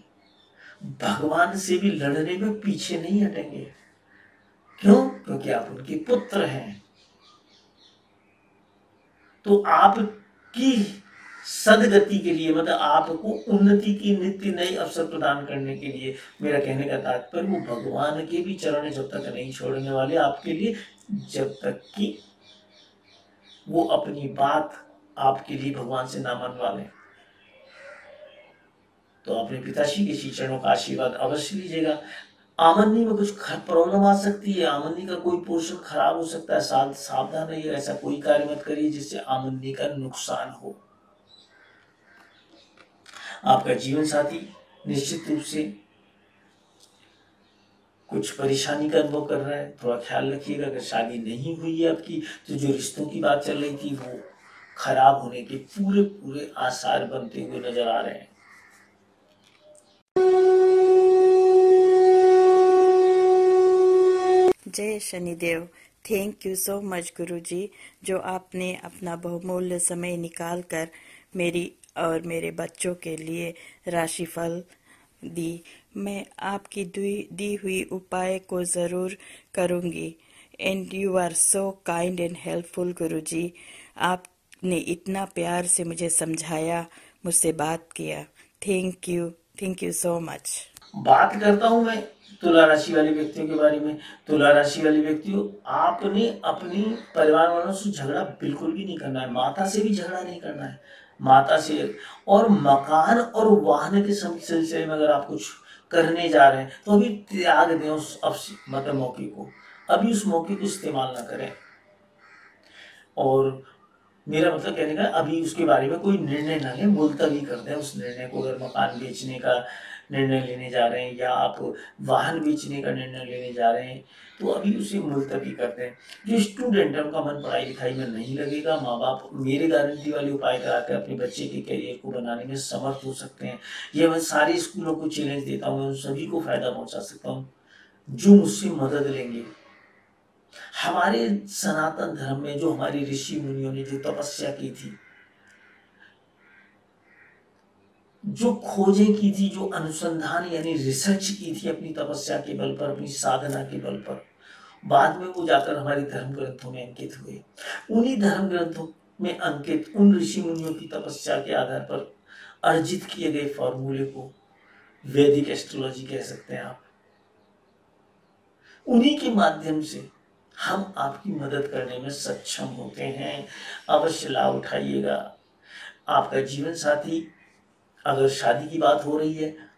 भगवान से भी लड़ने में पीछे नहीं हटेंगे। क्यों? क्योंकि आप उनके पुत्र हैं। तो आपकी सदगति के लिए मतलब आपको उन्नति की नित्य नए अवसर प्रदान करने के लिए मेरा कहने का तात्पर्य, वो भगवान के भी चरण जब तक नहीं छोड़ने वाले आपके लिए, जब तक कि वो अपनी बात आपके लिए भगवान से ना मनवा लें। तो अपने पिताश्री के चरणों का आशीर्वाद अवश्य लीजिएगा। आमदनी में कुछ प्रॉब्लम आ सकती है। आमदनी का कोई पोर्शन खराब हो सकता है। साथ सावधान रहिए, ऐसा कोई कार्य मत करिए जिससे आमदनी का नुकसान हो। आपका जीवन साथी निश्चित रूप से कुछ परेशानी का अनुभव कर रहा है। थोड़ा ख्याल रखिएगा। अगर शादी नहीं हुई है आपकी तो जो रिश्तों की बात चल रही थी, वो खराब होने के पूरे पूरे आसार बनते हुए नज़र आ रहे हैं। जय Shanidev. Thank you so much Guruji जो आपने अपना बहुमूल्य समय निकाल कर मेरी और मेरे बच्चों के लिए राशिफल दी। मैं आपकी दी, हुई उपाय को ज़रूर करूँगी। And you are so kind and helpful Guruji. आपने इतना प्यार से मुझे समझाया मुझसे बात किया। Thank you thank you so much बात करता हूँ मैं तुला राशि वाले व्यक्तियों के बारे में। तुला राशि वाले व्यक्तियों, आपने अपनी परिवार वालों से झगड़ा बिल्कुल भी नहीं करना है। माता से भी झगड़ा नहीं करना है। माता से और मकान और वाहन के सिलसिले में अगर आप कुछ करने जा रहे हैं तो अभी त्याग दें उस मतलब मौके को। अभी उस मौके को इस्तेमाल ना करें। और मेरा मतलब कहने का अभी उसके बारे में कोई निर्णय ना लें, मुलतवी कर दें उस निर्णय को। अगर मकान बेचने का निर्णय लेने जा रहे हैं या आप वाहन बेचने का निर्णय लेने जा रहे हैं तो अभी उसे मुलतवी करते हैं जो स्टूडेंट है, उनका मन पढ़ाई लिखाई में नहीं लगेगा। माँ बाप मेरे गारंटी वाले उपाय कराकर अपने बच्चे के करियर को बनाने में समर्थ हो सकते हैं। ये मैं सारे स्कूलों को चैलेंज देता हूँ उन सभी को फ़ायदा पहुँचा सकता हूँ, जो मुझसे मदद लेंगे। हमारे सनातन धर्म में जो हमारी ऋषि मुनियों ने जो तपस्या की थी, जो खोजें की थी, जो अनुसंधान यानी रिसर्च की थी अपनी तपस्या के बल पर, अपनी साधना के बल पर, बाद में वो जाकर हमारे धर्म ग्रंथों में अंकित हुए। उन्हीं धर्म ग्रंथों में अंकित, उन ऋषि मुनियों की तपस्या के आधार पर अर्जित किए गए फॉर्मूले को वैदिक एस्ट्रोलॉजी कह सकते हैं आप। उन्हीं के माध्यम से हम आपकी मदद करने में सक्षम होते हैं। अवश्य लाभ उठाइएगा। आपका जीवन साथी अगर शादी की बात हो रही है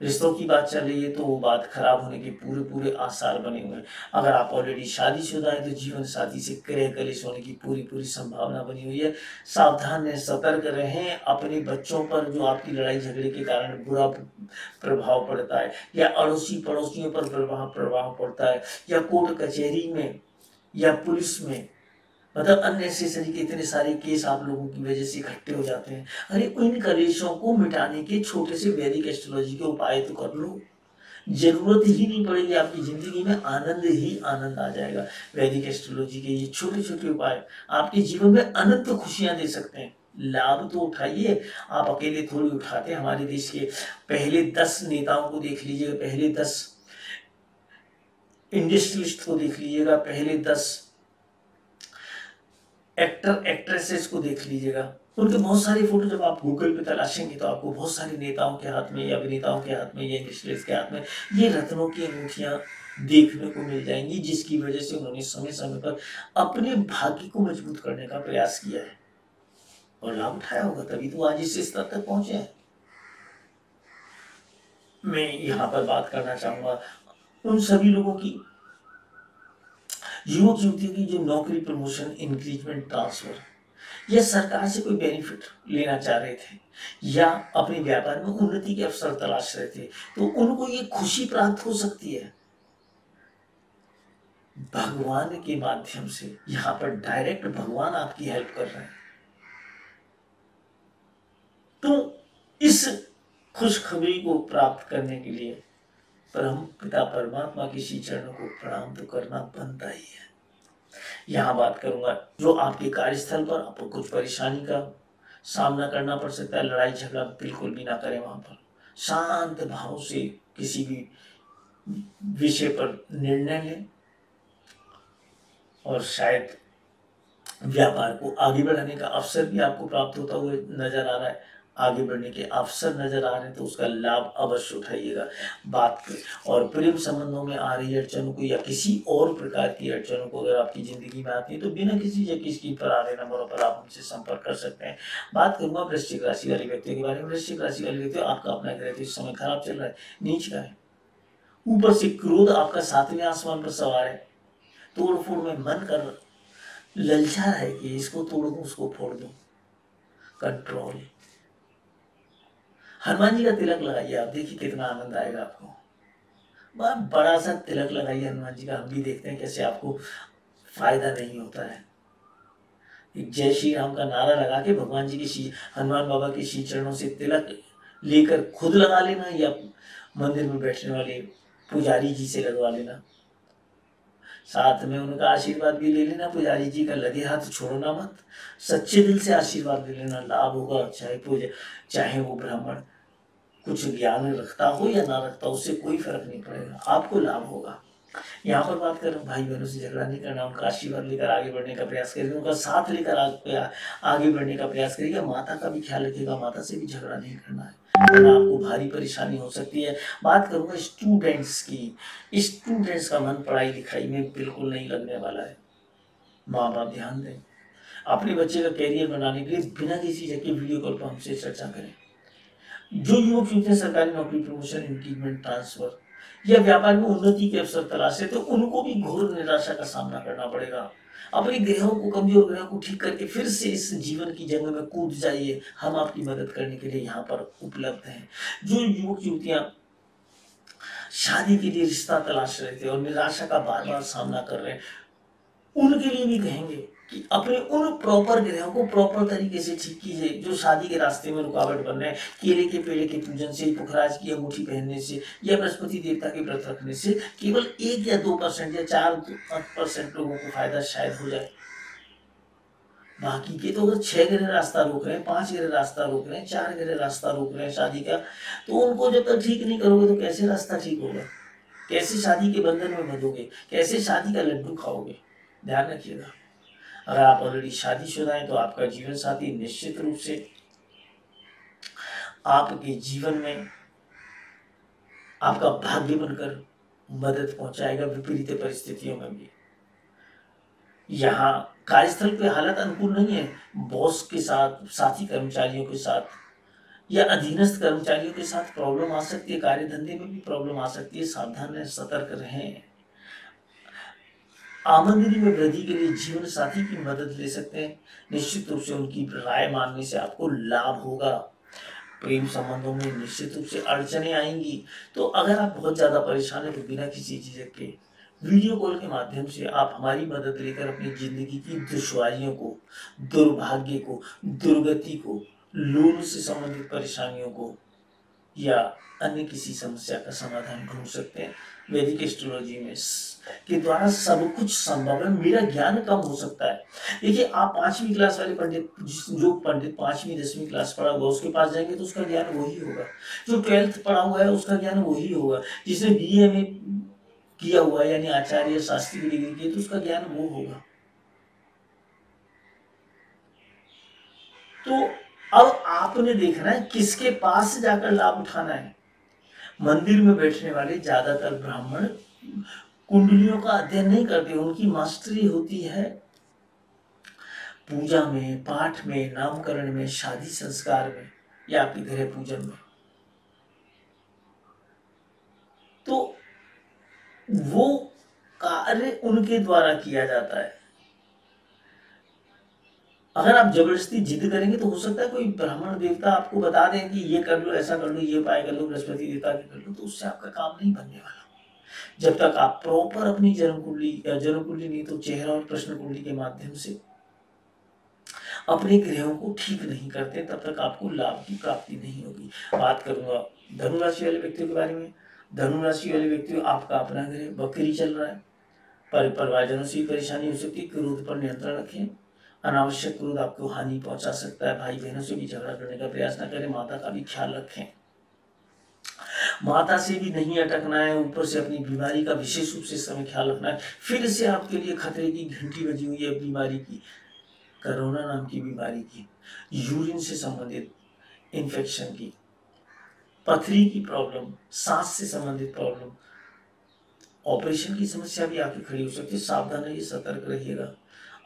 रिश्तों की बात चल रही है तो वो बात खराब होने के पूरे पूरे आसार बने हुए हैं। अगर आप ऑलरेडी शादीशुदा हैं तो जीवन साथी से क्रय कलेश होने की पूरी पूरी संभावना बनी हुई है। सावधान रहें, सतर्क रहें, अपने बच्चों पर जो आपकी लड़ाई झगड़े के कारण बुरा प्रभाव पड़ता है, या अड़ोसी पड़ोसियों पर प्रभाव प्रभाव पड़ता है, या कोर्ट कचहरी में, या पुलिस में मतलब अननेसेसरी के इतने सारे केस आप लोगों की वजह से इकट्ठे हो जाते हैं। अरे इन कलेशों को मिटाने के छोटे से वैदिक एस्ट्रोलॉजी के उपाय तो कर लो। ज़रूरत ही नहीं पड़ेगी आपकी ज़िंदगी में, आनंद ही आनंद आ जाएगा। वैदिक एस्ट्रोलॉजी के ये छोटे छोटे उपाय, आपके जीवन में अनंत खुशियाँ दे सकते हैं। लाभ तो उठाइए, आप अकेले थोड़ी उठाते हैं। हमारे देश के पहले दस नेताओं को देख लीजिएगा, पहले दस इंडस्ट्रियलिस्ट को देख लीजिएगा, पहले दस एक्टर, एक्ट्रेसेस को देख लीजिएगा। उनके बहुत सारे फ़ोटो जब आप गूगल पे तलाशेंगे तो आपको बहुत सारे नेताओं के हाथ में या अभिनेताओं के हाथ में, या इंडस्ट्रीज़ के हाथ में ये रत्नों की अंगूठियाँ देखने को मिल जाएँगी, जिसकी वजह से उन्होंने समय समय पर अपने भाग्य को मज़बूत करने का प्रयास किया है। और लाभ उठाया होगा, तभी तो आज इस स्तर तक पहुँचे हैं। मैं यहाँ पर बात करना चाहूँगा उन सभी लोगों की युवक युवतियों की जो नौकरी प्रमोशन इंक्रीजमेंट ट्रांसफ़र या सरकार से कोई बेनिफिट लेना चाह रहे थे या अपने व्यापार में उन्नति के अवसर तलाश रहे थे तो उनको ये खुशी प्राप्त हो सकती है? भगवान के माध्यम से यहाँ पर डायरेक्ट भगवान आपकी हेल्प कर रहे हैं। तो इस खुशखबरी को प्राप्त करने के लिए परम पिता परमात्मा की श्री चरणों को प्रणाम तो करना बनता ही है। यहाँ बात करूँगा जो आपके कार्यस्थल पर आपको कुछ परेशानी का सामना करना पड़ सकता है, लड़ाई झगड़ा बिल्कुल भी ना करें वहाँ पर। शांत भाव से किसी भी विषय पर निर्णय लें और शायद व्यापार को आगे बढ़ाने का अवसर भी आपको प्राप्त होता हुआ नज़र आ रहा है। आगे बढ़ने के अवसर नज़र आ रहे हैं तो उसका लाभ अवश्य उठाइएगा। बात कर, और प्रेम संबंधों में आ रही अड़चनों को या किसी और प्रकार की अड़चनों को अगर आपकी ज़िंदगी में आती है तो बिना किसी जगह स्क्रीन पर आ रहे नंबरों पर आप उनसे संपर्क कर सकते हैं। बात करूँगा वृश्चिक राशि वाले व्यक्तियों के बारे में। वृश्चिक राशि वाले व्यक्ति आपका अपना ग्रह तो इस समय खराब चल रहा है, नीच का है। ऊपर से क्रोध आपका सातवें आसमान पर सवार है। तोड़ फोड़ में मन कर ललचा है कि इसको तोड़ दूँ, उसको फोड़ दूँ। कंट्रोल। हनुमान जी का तिलक लगाइए, आप देखिए कितना आनंद आएगा आपको। बहुत बड़ा सा तिलक लगाइए हनुमान जी का, हम भी देखते हैं कैसे आपको फ़ायदा नहीं होता है। जय श्री राम का नारा लगा के भगवान जी के हनुमान बाबा के श्री चरणों से तिलक लेकर खुद लगा लेना या मंदिर में बैठने वाले पुजारी जी से लगवा लेना। साथ में उनका आशीर्वाद भी ले लेना, पुजारी जी का लगे हाथ छोड़ना मत। सच्चे दिल से आशीर्वाद ले लेना, लाभ होगा चाहे पूजा, चाहे वो ब्राह्मण। कुछ ज्ञान रखता हो या ना रखता हो, उससे कोई फ़र्क नहीं पड़ेगा। आपको लाभ होगा। यहाँ पर बात कर, भाई बहनों से झगड़ा नहीं करना, उनका आशीर्वाद लेकर आगे बढ़ने का प्रयास करिए, उनका साथ लेकर आगे बढ़ने का प्रयास करिएगा माता का भी ख्याल रखिएगा, माता से भी झगड़ा नहीं करना है। आपको भारी परेशानी हो सकती है। बात करूँगा स्टूडेंट्स की। स्टूडेंट्स का मन पढ़ाई लिखाई में बिल्कुल नहीं लगने वाला है। माँ बाप ध्यान दें। अपने बच्चे का कैरियर बनाने के लिए बिना किसी जगह वीडियो कॉल पर हमसे चर्चा करें। जो युवक युवतियाँ सरकारी नौकरी प्रमोशन इंक्रीमेंट ट्रांसफ़र या व्यापार में उन्नति के अवसर तलाशे तो उनको भी घोर निराशा का सामना करना पड़ेगा। अपने ग्रहों को कमज़ोर ग्रहों को ठीक करके फिर से इस जीवन की जंग में कूद जाइए। हम आपकी मदद करने के लिए यहाँ पर उपलब्ध हैं। जो युवक, युवतियाँ शादी के लिए रिश्ता तलाश रहे थे और निराशा का बार बार सामना कर रहे हैं, उनके लिए भी कहेंगे कि अपने उन प्रॉपर ग्रहों को प्रॉपर तरीके से ठीक कीजिए, जो शादी के रास्ते में रुकावट बन रहे हैं, केले के पेड़े के पूजन से, पुखराज की अंगूठी पहनने से, या बृहस्पति देवता के व्रत रखने से, केवल एक या दो परसेंट या चार परसेंट लोगों को फ़ायदा शायद हो जाए। बाकी के तो अगर छह ग्रह रास्ता रोक रहे हैं, पाँच ग्रह रास्ता रोक रहे हैं, चार ग्रह रास्ता रोक रहे हैं शादी का तो उनको जब तक ठीक नहीं करोगे तो कैसे रास्ता ठीक होगा? कैसे शादी के बंधन में बंधोगे? कैसे शादी का लड्डू खाओगे? ध्यान रखिएगा। अगर आप ऑलरेडी शादीशुदा हैं तो आपका जीवन साथी निश्चित रूप से आपके जीवन में आपका भाग्य बनकर मदद पहुंचाएगा, विपरीत परिस्थितियों में भी। यहाँ कार्यस्थल पे हालत अनुकूल नहीं है। बॉस के साथ, साथी कर्मचारियों के साथ या अधीनस्थ कर्मचारियों के साथ प्रॉब्लम आ सकती है। कार्य धंधे में भी प्रॉब्लम आ सकती है। सावधान रहें, सतर्क रहें। आमदनी में वृद्धि के लिए जीवन साथी की मदद ले सकते हैं। निश्चित रूप से उनकी राय मानने से आपको लाभ होगा। प्रेम संबंधों में निश्चित रूप से अड़चने आएँगी। तो अगर आप बहुत ज़्यादा परेशान है तो बिना किसी चीज़ के वीडियो कॉल के माध्यम से आप हमारी मदद लेकर अपनी ज़िंदगी की दुश्वारियों को, दुर्भाग्य को, दुर्गति को, लोन से संबंधित परेशानियों को या अन्य किसी समस्या का समाधान ढूंढ सकते हैं। वैदिक एस्ट्रोलॉजी में के द्वारा सब कुछ संभव है। मेरा ज्ञान कम हो सकता है। देखिए, आप पांचवी क्लास वाले पंडित जो पंडित पांचवी, दसवीं क्लास पढ़ा हुआ उसके पास जाएँगे तो उसका ज्ञान वही होगा। जो ट्वेल्थ पढ़ा हुआ है, उसका ज्ञान वही होगा। जिसने बी ए में किया हुआ यानी आचार्य, शास्त्री की डिग्री की तो उसका ज्ञान वो होगा। तो अब आपने देखना है किसके पास जाकर लाभ उठाना है। मंदिर में बैठने वाले ज़्यादातर ब्राह्मण कुंडलियों का अध्ययन नहीं करते, उनकी मास्टरी होती है। पूजा में, पाठ में, नामकरण में, शादी संस्कार में, या आपके गृह पूजन में। तो वो कार्य उनके द्वारा किया जाता है। अगर आप ज़बरदस्ती जिद करेंगे तो हो सकता है कोई ब्राह्मण देवता आपको बता दें कि ये कर लो, ऐसा कर लो, ये पाए कर लो, बृहस्पति देवता के कर लो तो उससे आपका काम नहीं बनने वाला। जब तक आप प्रॉपर अपनी जन्म कुंडली जन्म कुंडली नहीं तो चेहरा और प्रश्न कुंडली के माध्यम से अपने ग्रहों को ठीक नहीं करते, तब तक आपको लाभ की प्राप्ति नहीं होगी। बात करूँगा धनुराशि वाले व्यक्तियों के बारे में। धनुराशि वाले व्यक्ति आपका अपना ग्रह बकरी चल रहा है। पर, परिवारजनों से परेशानी हो सकती है, क्रोध पर नियंत्रण रखें। अनावश्यक क्रोध आपको हानि पहुँचा सकता है। भाई बहनों से भी झगड़ा करने का प्रयास न करें। माता का भी ख्याल रखें। माता से भी नहीं अटकना है। ऊपर से अपनी बीमारी का विशेष रूप से समय ख्याल रखना है। फिर से आपके लिए खतरे की घंटी बजी हुई है बीमारी की। कोरोना नाम की बीमारी की। यूरिन से संबंधित इन्फेक्शन की। पथरी की प्रॉब्लम सांस से संबंधित प्रॉब्लम ऑपरेशन की समस्या भी आपकी खड़ी हो सकती है। सावधान रहिए, सतर्क रहिएगा।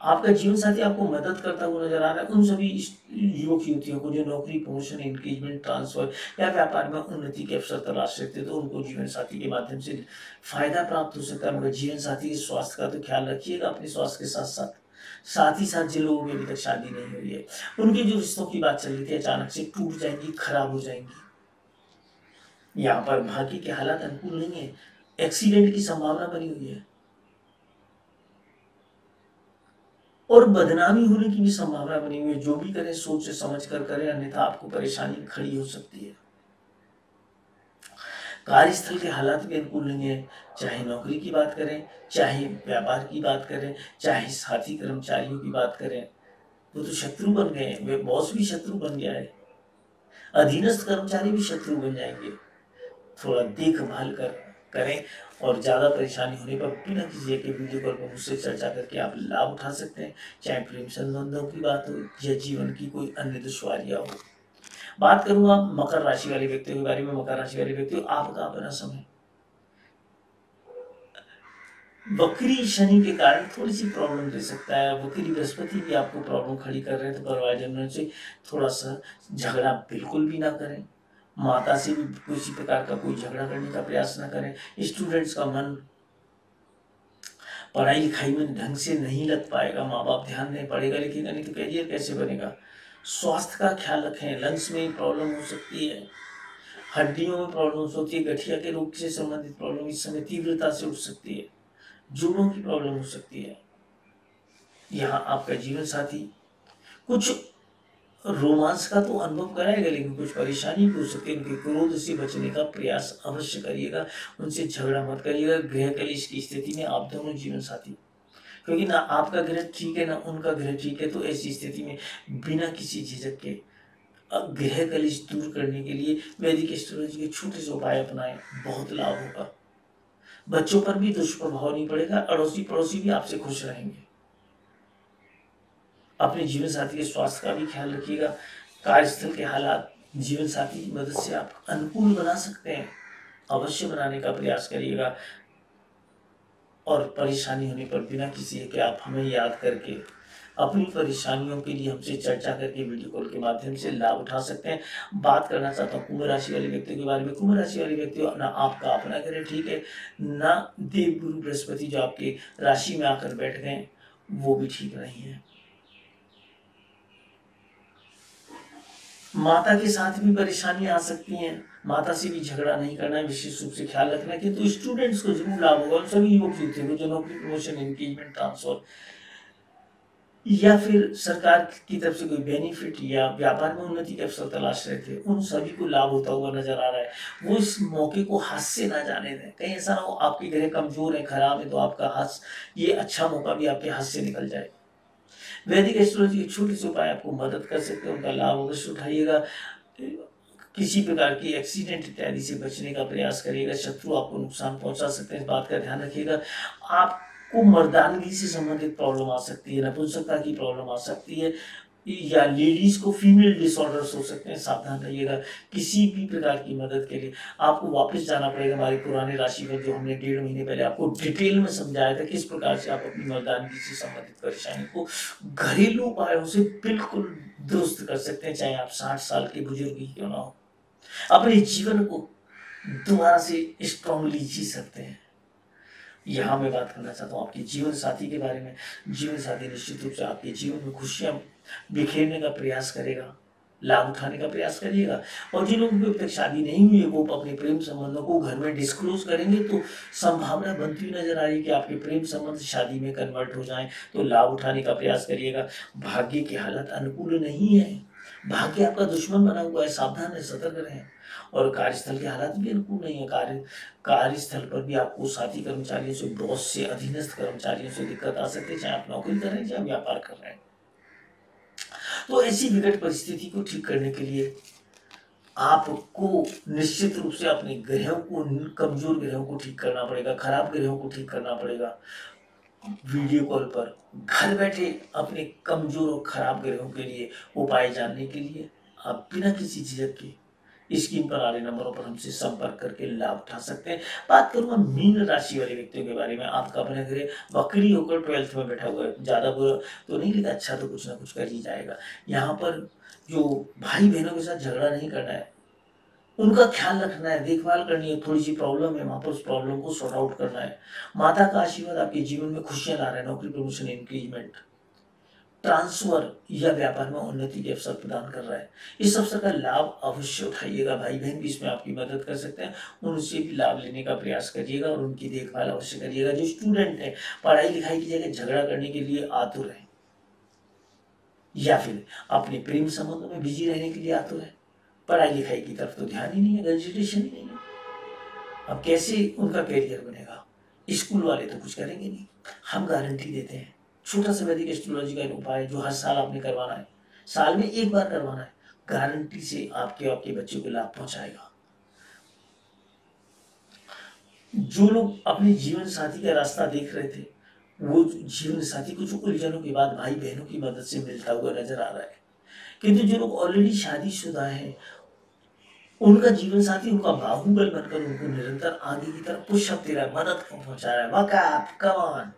आपका जीवन साथी आपको मदद करता हुआ नज़र आ रहा है। उन सभी युवक युवतियों को जो नौकरी प्रमोशन इंक्रीजमेंट ट्रांसफ़र या व्यापार में उन्नति के अवसर तलाश सकते तो उनको जीवन साथी के माध्यम से फ़ायदा प्राप्त हो सकता है। मगर जीवन साथी के स्वास्थ्य का तो ख्याल रखिएगा, अपने स्वास्थ्य के साथ साथ साथ ही साथ जिन लोगों की अभी तक शादी नहीं हुई है, उनके जो रिश्तों की बात चल रही थी, अचानक से टूट जाएँगी, खराब हो जाएँगी। यहाँ पर भाग्य के हालात अनुकूल नहीं है, एक्सीडेंट की संभावना बनी हुई है। और बदनामी होने की भी संभावना बनी हुई है। जो भी करें, सोच से समझ कर करें, अन्यथा आपको परेशानी खड़ी हो सकती है। कार्यस्थल के हालात भी अनुकूल नहीं है। चाहे नौकरी की बात करें, चाहे व्यापार की बात करें, चाहे साथी कर्मचारियों की बात करें, वो तो शत्रु बन गए हैं। वे बॉस भी शत्रु बन गया है। अधीनस्थ कर्मचारी भी शत्रु बन जाएँगे। थोड़ा देखभाल कर, करें। और ज़्यादा परेशानी होने पर बिना किसी के वीडियो कॉल पर मुझसे चर्चा करके आप लाभ उठा सकते हैं। चाहे प्रेम संबंधों की बात हो या जीवन की कोई अन्य दुश्वारियाँ हो। बात करूँगा मकर राशि वाले व्यक्तियों के बारे में, मकर राशि वाले व्यक्ति आपका अपना समय। बकरी शनि के कारण थोड़ी सी प्रॉब्लम दे सकता है। बकरी बृहस्पति भी आपको प्रॉब्लम खड़ी कर रहे हैं तो परिवारजनों से थोड़ा सा झगड़ा बिल्कुल भी ना करें। माता से भी किसी प्रकार का कोई झगड़ा करने का प्रयास ना करें। स्टूडेंट्स का मन पढ़ाई लिखाई में ढंग से नहीं लग पाएगा माँ बाप ध्यान नहीं पड़ेगा, लेकिन नहीं तो कैरियर कैसे बनेगा? स्वास्थ्य का ख्याल रखें। लंग्स में प्रॉब्लम हो सकती है। हड्डियों में प्रॉब्लम हो सकती है। गठिया के रोग से संबंधित प्रॉब्लम इस समय तीव्रता से उठ सकती है। जोड़ों की प्रॉब्लम हो सकती है। यहाँ आपका जीवन साथी कुछ रोमांस का तो अनुभव कराएगा, लेकिन कुछ परेशानी भी हो सकती है। उनके क्रोध से बचने का प्रयास अवश्य करिएगा। उनसे झगड़ा मत करिएगा। गृह कलिश की स्थिति में आप दोनों जीवन साथी क्योंकि ना आपका ग्रह ठीक है, ना उनका ग्रह ठीक है तो ऐसी स्थिति में बिना किसी झिझक के गृह कलिश दूर करने के लिए वैदिक एस्ट्रोलॉजी के छोटे से उपाय अपनाएँ। बहुत लाभ होगा। बच्चों पर भी दुष्प्रभाव नहीं पड़ेगा। अड़ोसी पड़ोसी भी आपसे खुश रहेंगे। अपने जीवन साथी के स्वास्थ्य का भी ख्याल रखिएगा। कार्यस्थल के हालात जीवन साथी की मदद से आप अनुकूल बना सकते हैं। अवश्य बनाने का प्रयास करिएगा। और परेशानी होने पर बिना किसी के आप हमें याद करके अपनी परेशानियों के लिए हमसे चर्चा करके वीडियो कॉल के माध्यम से लाभ उठा सकते हैं। बात करना चाहता हूँ कुंभ राशि वाले व्यक्तियों के बारे में। कुंभ राशि वाले व्यक्ति ना आपका अपना ग्रह ठीक है, ना देव गुरु बृहस्पति जो आपके राशि में आकर बैठ गए वो भी ठीक नहीं है। माता के साथ भी परेशानियाँ आ सकती है। माता से भी झगड़ा नहीं करना है, विशेष रूप से ख्याल रखना है किंतु स्टूडेंट्स को ज़रूर लाभ होगा और सभी युवक युवतियों को जो नौकरी प्रमोशन इंक्रीजमेंट ट्रांसफ़र या फिर सरकार की तरफ़ से कोई बेनिफिट या व्यापार में उन्नति के अवसर तलाश रहे थे, उन सभी को लाभ होता हुआ नज़र आ रहा है। वो इस मौके को हाथ से ना जाने दें। कहीं ऐसा ना हो, आपके ग्रह कमज़ोर है, खराब है तो आपका हाथ ये अच्छा मौका भी आपके हाथ से निकल जाए। वैदिक एस्ट्रोलॉजी के छोटे से उपाय आपको मदद कर सकते हैं, उनका लाभ अवश्य उठाइएगा। किसी प्रकार की एक्सीडेंट इत्यादि से बचने का प्रयास करिएगा, शत्रु आपको नुकसान पहुँचा सकते हैं, इस बात का ध्यान रखिएगा। आपको मर्दानगी से संबंधित प्रॉब्लम आ सकती है, नपुंसकता की प्रॉब्लम आ सकती है या लेडीज़ को फीमेल डिसऑर्डर्स हो सकते हैं, सावधान रहिएगा। किसी भी प्रकार की मदद के लिए आपको वापस जाना पड़ेगा हमारे पुराने राशि पर जो हमने डेढ़ महीने पहले आपको डिटेल में समझाया था किस प्रकार से आप अपनी मर्दानगी से संबंधित परेशानी को घरेलू उपायों से बिल्कुल दुरुस्त कर सकते हैं, चाहे आप साठ साल के बुज़ुर्ग ही क्यों ना हो। अपने जीवन को दोबारा से स्ट्रांगली जी सकते हैं। यहाँ मैं बात करना चाहता हूँ आपके जीवन साथी के बारे में। जीवन साथी निश्चित रूप से आपके जीवन में खुशियाँ बिखेरने का प्रयास करेगा, लाभ उठाने का प्रयास करिएगा। और जिन लोगों की अब तक शादी नहीं हुई है, वो अपने प्रेम संबंधों को घर में डिस्क्लोज करेंगे तो संभावना बनती हुई नज़र आ रही है कि आपके प्रेम संबंध शादी में कन्वर्ट हो जाएँ तो लाभ उठाने का प्रयास करिएगा। भाग्य की हालत अनुकूल नहीं है। भाग्य आपका दुश्मन बना हुआ है, सावधान है सतर्क रहें। और कार्यस्थल के हालात भी अनुकूल नहीं है। कार्य, कार्यस्थल पर भी आपको साथी कर्मचारियों से, बॉस से, अधीनस्थ कर्मचारियों से दिक्कत आ सकती है, चाहे आप नौकरी कर रहे हैं, चाहे व्यापार कर रहे हैं। तो ऐसी विकट परिस्थिति को ठीक करने के लिए आपको निश्चित रूप से अपने ग्रहों को, कमज़ोर ग्रहों को ठीक करना पड़ेगा, खराब ग्रहों को ठीक करना पड़ेगा। वीडियो कॉल पर घर बैठे अपने कमज़ोर और खराब ग्रहों के लिए उपाय जानने के लिए आप बिना किसी झिझक के स्क्रीन पर आ रहे नंबरों पर हमसे संपर्क करके लाभ उठा सकते हैं। बात करूँगा मीन राशि वाले व्यक्तियों के बारे में, आपका अपने घरे बकरी होकर ट्वेल्थ में बैठा हुआ है, ज़्यादा बुरा तो नहीं लेकिन अच्छा तो कुछ ना कुछ कर ही जाएगा। यहाँ पर जो भाई बहनों के साथ झगड़ा नहीं करना है, उनका ख्याल रखना है, देखभाल करनी है, थोड़ी सी प्रॉब्लम है, वहाँ पर उस प्रॉब्लम को सॉर्ट आउट करना है। माता का आशीर्वाद आपके जीवन में खुशियाँ ला रहा है, नौकरी, प्रमोशन इंक्रीजमेंट ट्रांसफ़र या व्यापार में उन्नति के अवसर प्रदान कर रहा है। इस अवसर का लाभ अवश्य उठाइएगा भाई बहन भी इसमें आपकी मदद कर सकते हैं। उनसे भी लाभ लेने का प्रयास करिएगा और उनकी देखभाल अवश्य करिएगा। जो स्टूडेंट है, पढ़ाई लिखाई की जगह झगड़ा करने के लिए आतुर है, या फिर अपने प्रेम संबंधों में बिज़ी रहने के लिए आतुर है, पढ़ाई लिखाई की तरफ़ तो ध्यान ही नहीं है कंसंट्रेशन ही नहीं है। अब कैसे उनका करियर बनेगा? स्कूल वाले तो कुछ करेंगे नहीं। हम गारंटी देते हैं। छोटा सा वैदिक एस्ट्रोलॉजी का एक उपाय जो हर साल आपने करवाना है। साल में एक बार करवाना है। गारंटी से आपके आपके बच्चे को लाभ पहुंचाएगा। जो लोग अपने जीवन साथी का रास्ता देख रहे थे, वो जीवन साथी कुछ उलझनों के बाद भाई बहनों की मदद से मिलता हुआ नज़र आ रहा है। किंतु जो लोग ऑलरेडी शादीशुदा हैं, उनका जीवन साथी, उनका बाहुबल बनकर उनको निरंतर आगे की तरफ़ पुशअप दे रहा है, मदद पहुँचा रहा है। वकाप कमान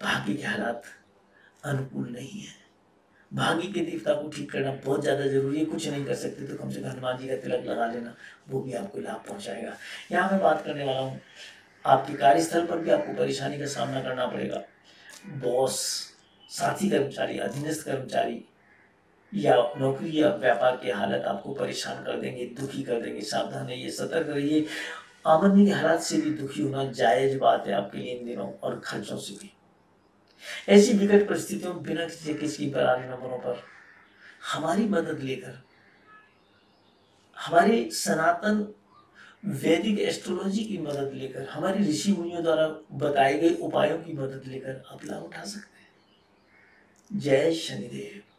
भाग्य के हालात अनुकूल नहीं है। भाग्य के देवता को ठीक करना बहुत ज़्यादा ज़रूरी है। कुछ नहीं कर सकते तो कम से कम हनुमान जी का तिलक लगा लेना, वो भी आपको लाभ पहुंचाएगा। यहाँ मैं बात करने वाला हूँ, आपके कार्यस्थल पर भी आपको परेशानी का सामना करना पड़ेगा। बॉस, साथी कर्मचारी, अधीनस्थ कर्मचारी या नौकरी या व्यापार के हालत आपको परेशान कर देंगे, दुखी कर देंगे। सावधान रहिए, सतर्क रहिए। आमदनी के हालात से भी दुखी होना जायज़ बात है आपके लिए इन दिनों और खर्चों से भी। ऐसी विकट परिस्थितियों में बिना किसी किसी पर आने नंबरों पर हमारी मदद लेकर, हमारी सनातन वैदिक एस्ट्रोलॉजी की मदद लेकर, हमारी ऋषि मुनियों द्वारा बताए गए उपायों की मदद लेकर आप लाभ उठा सकते हैं। जय शनिदेव।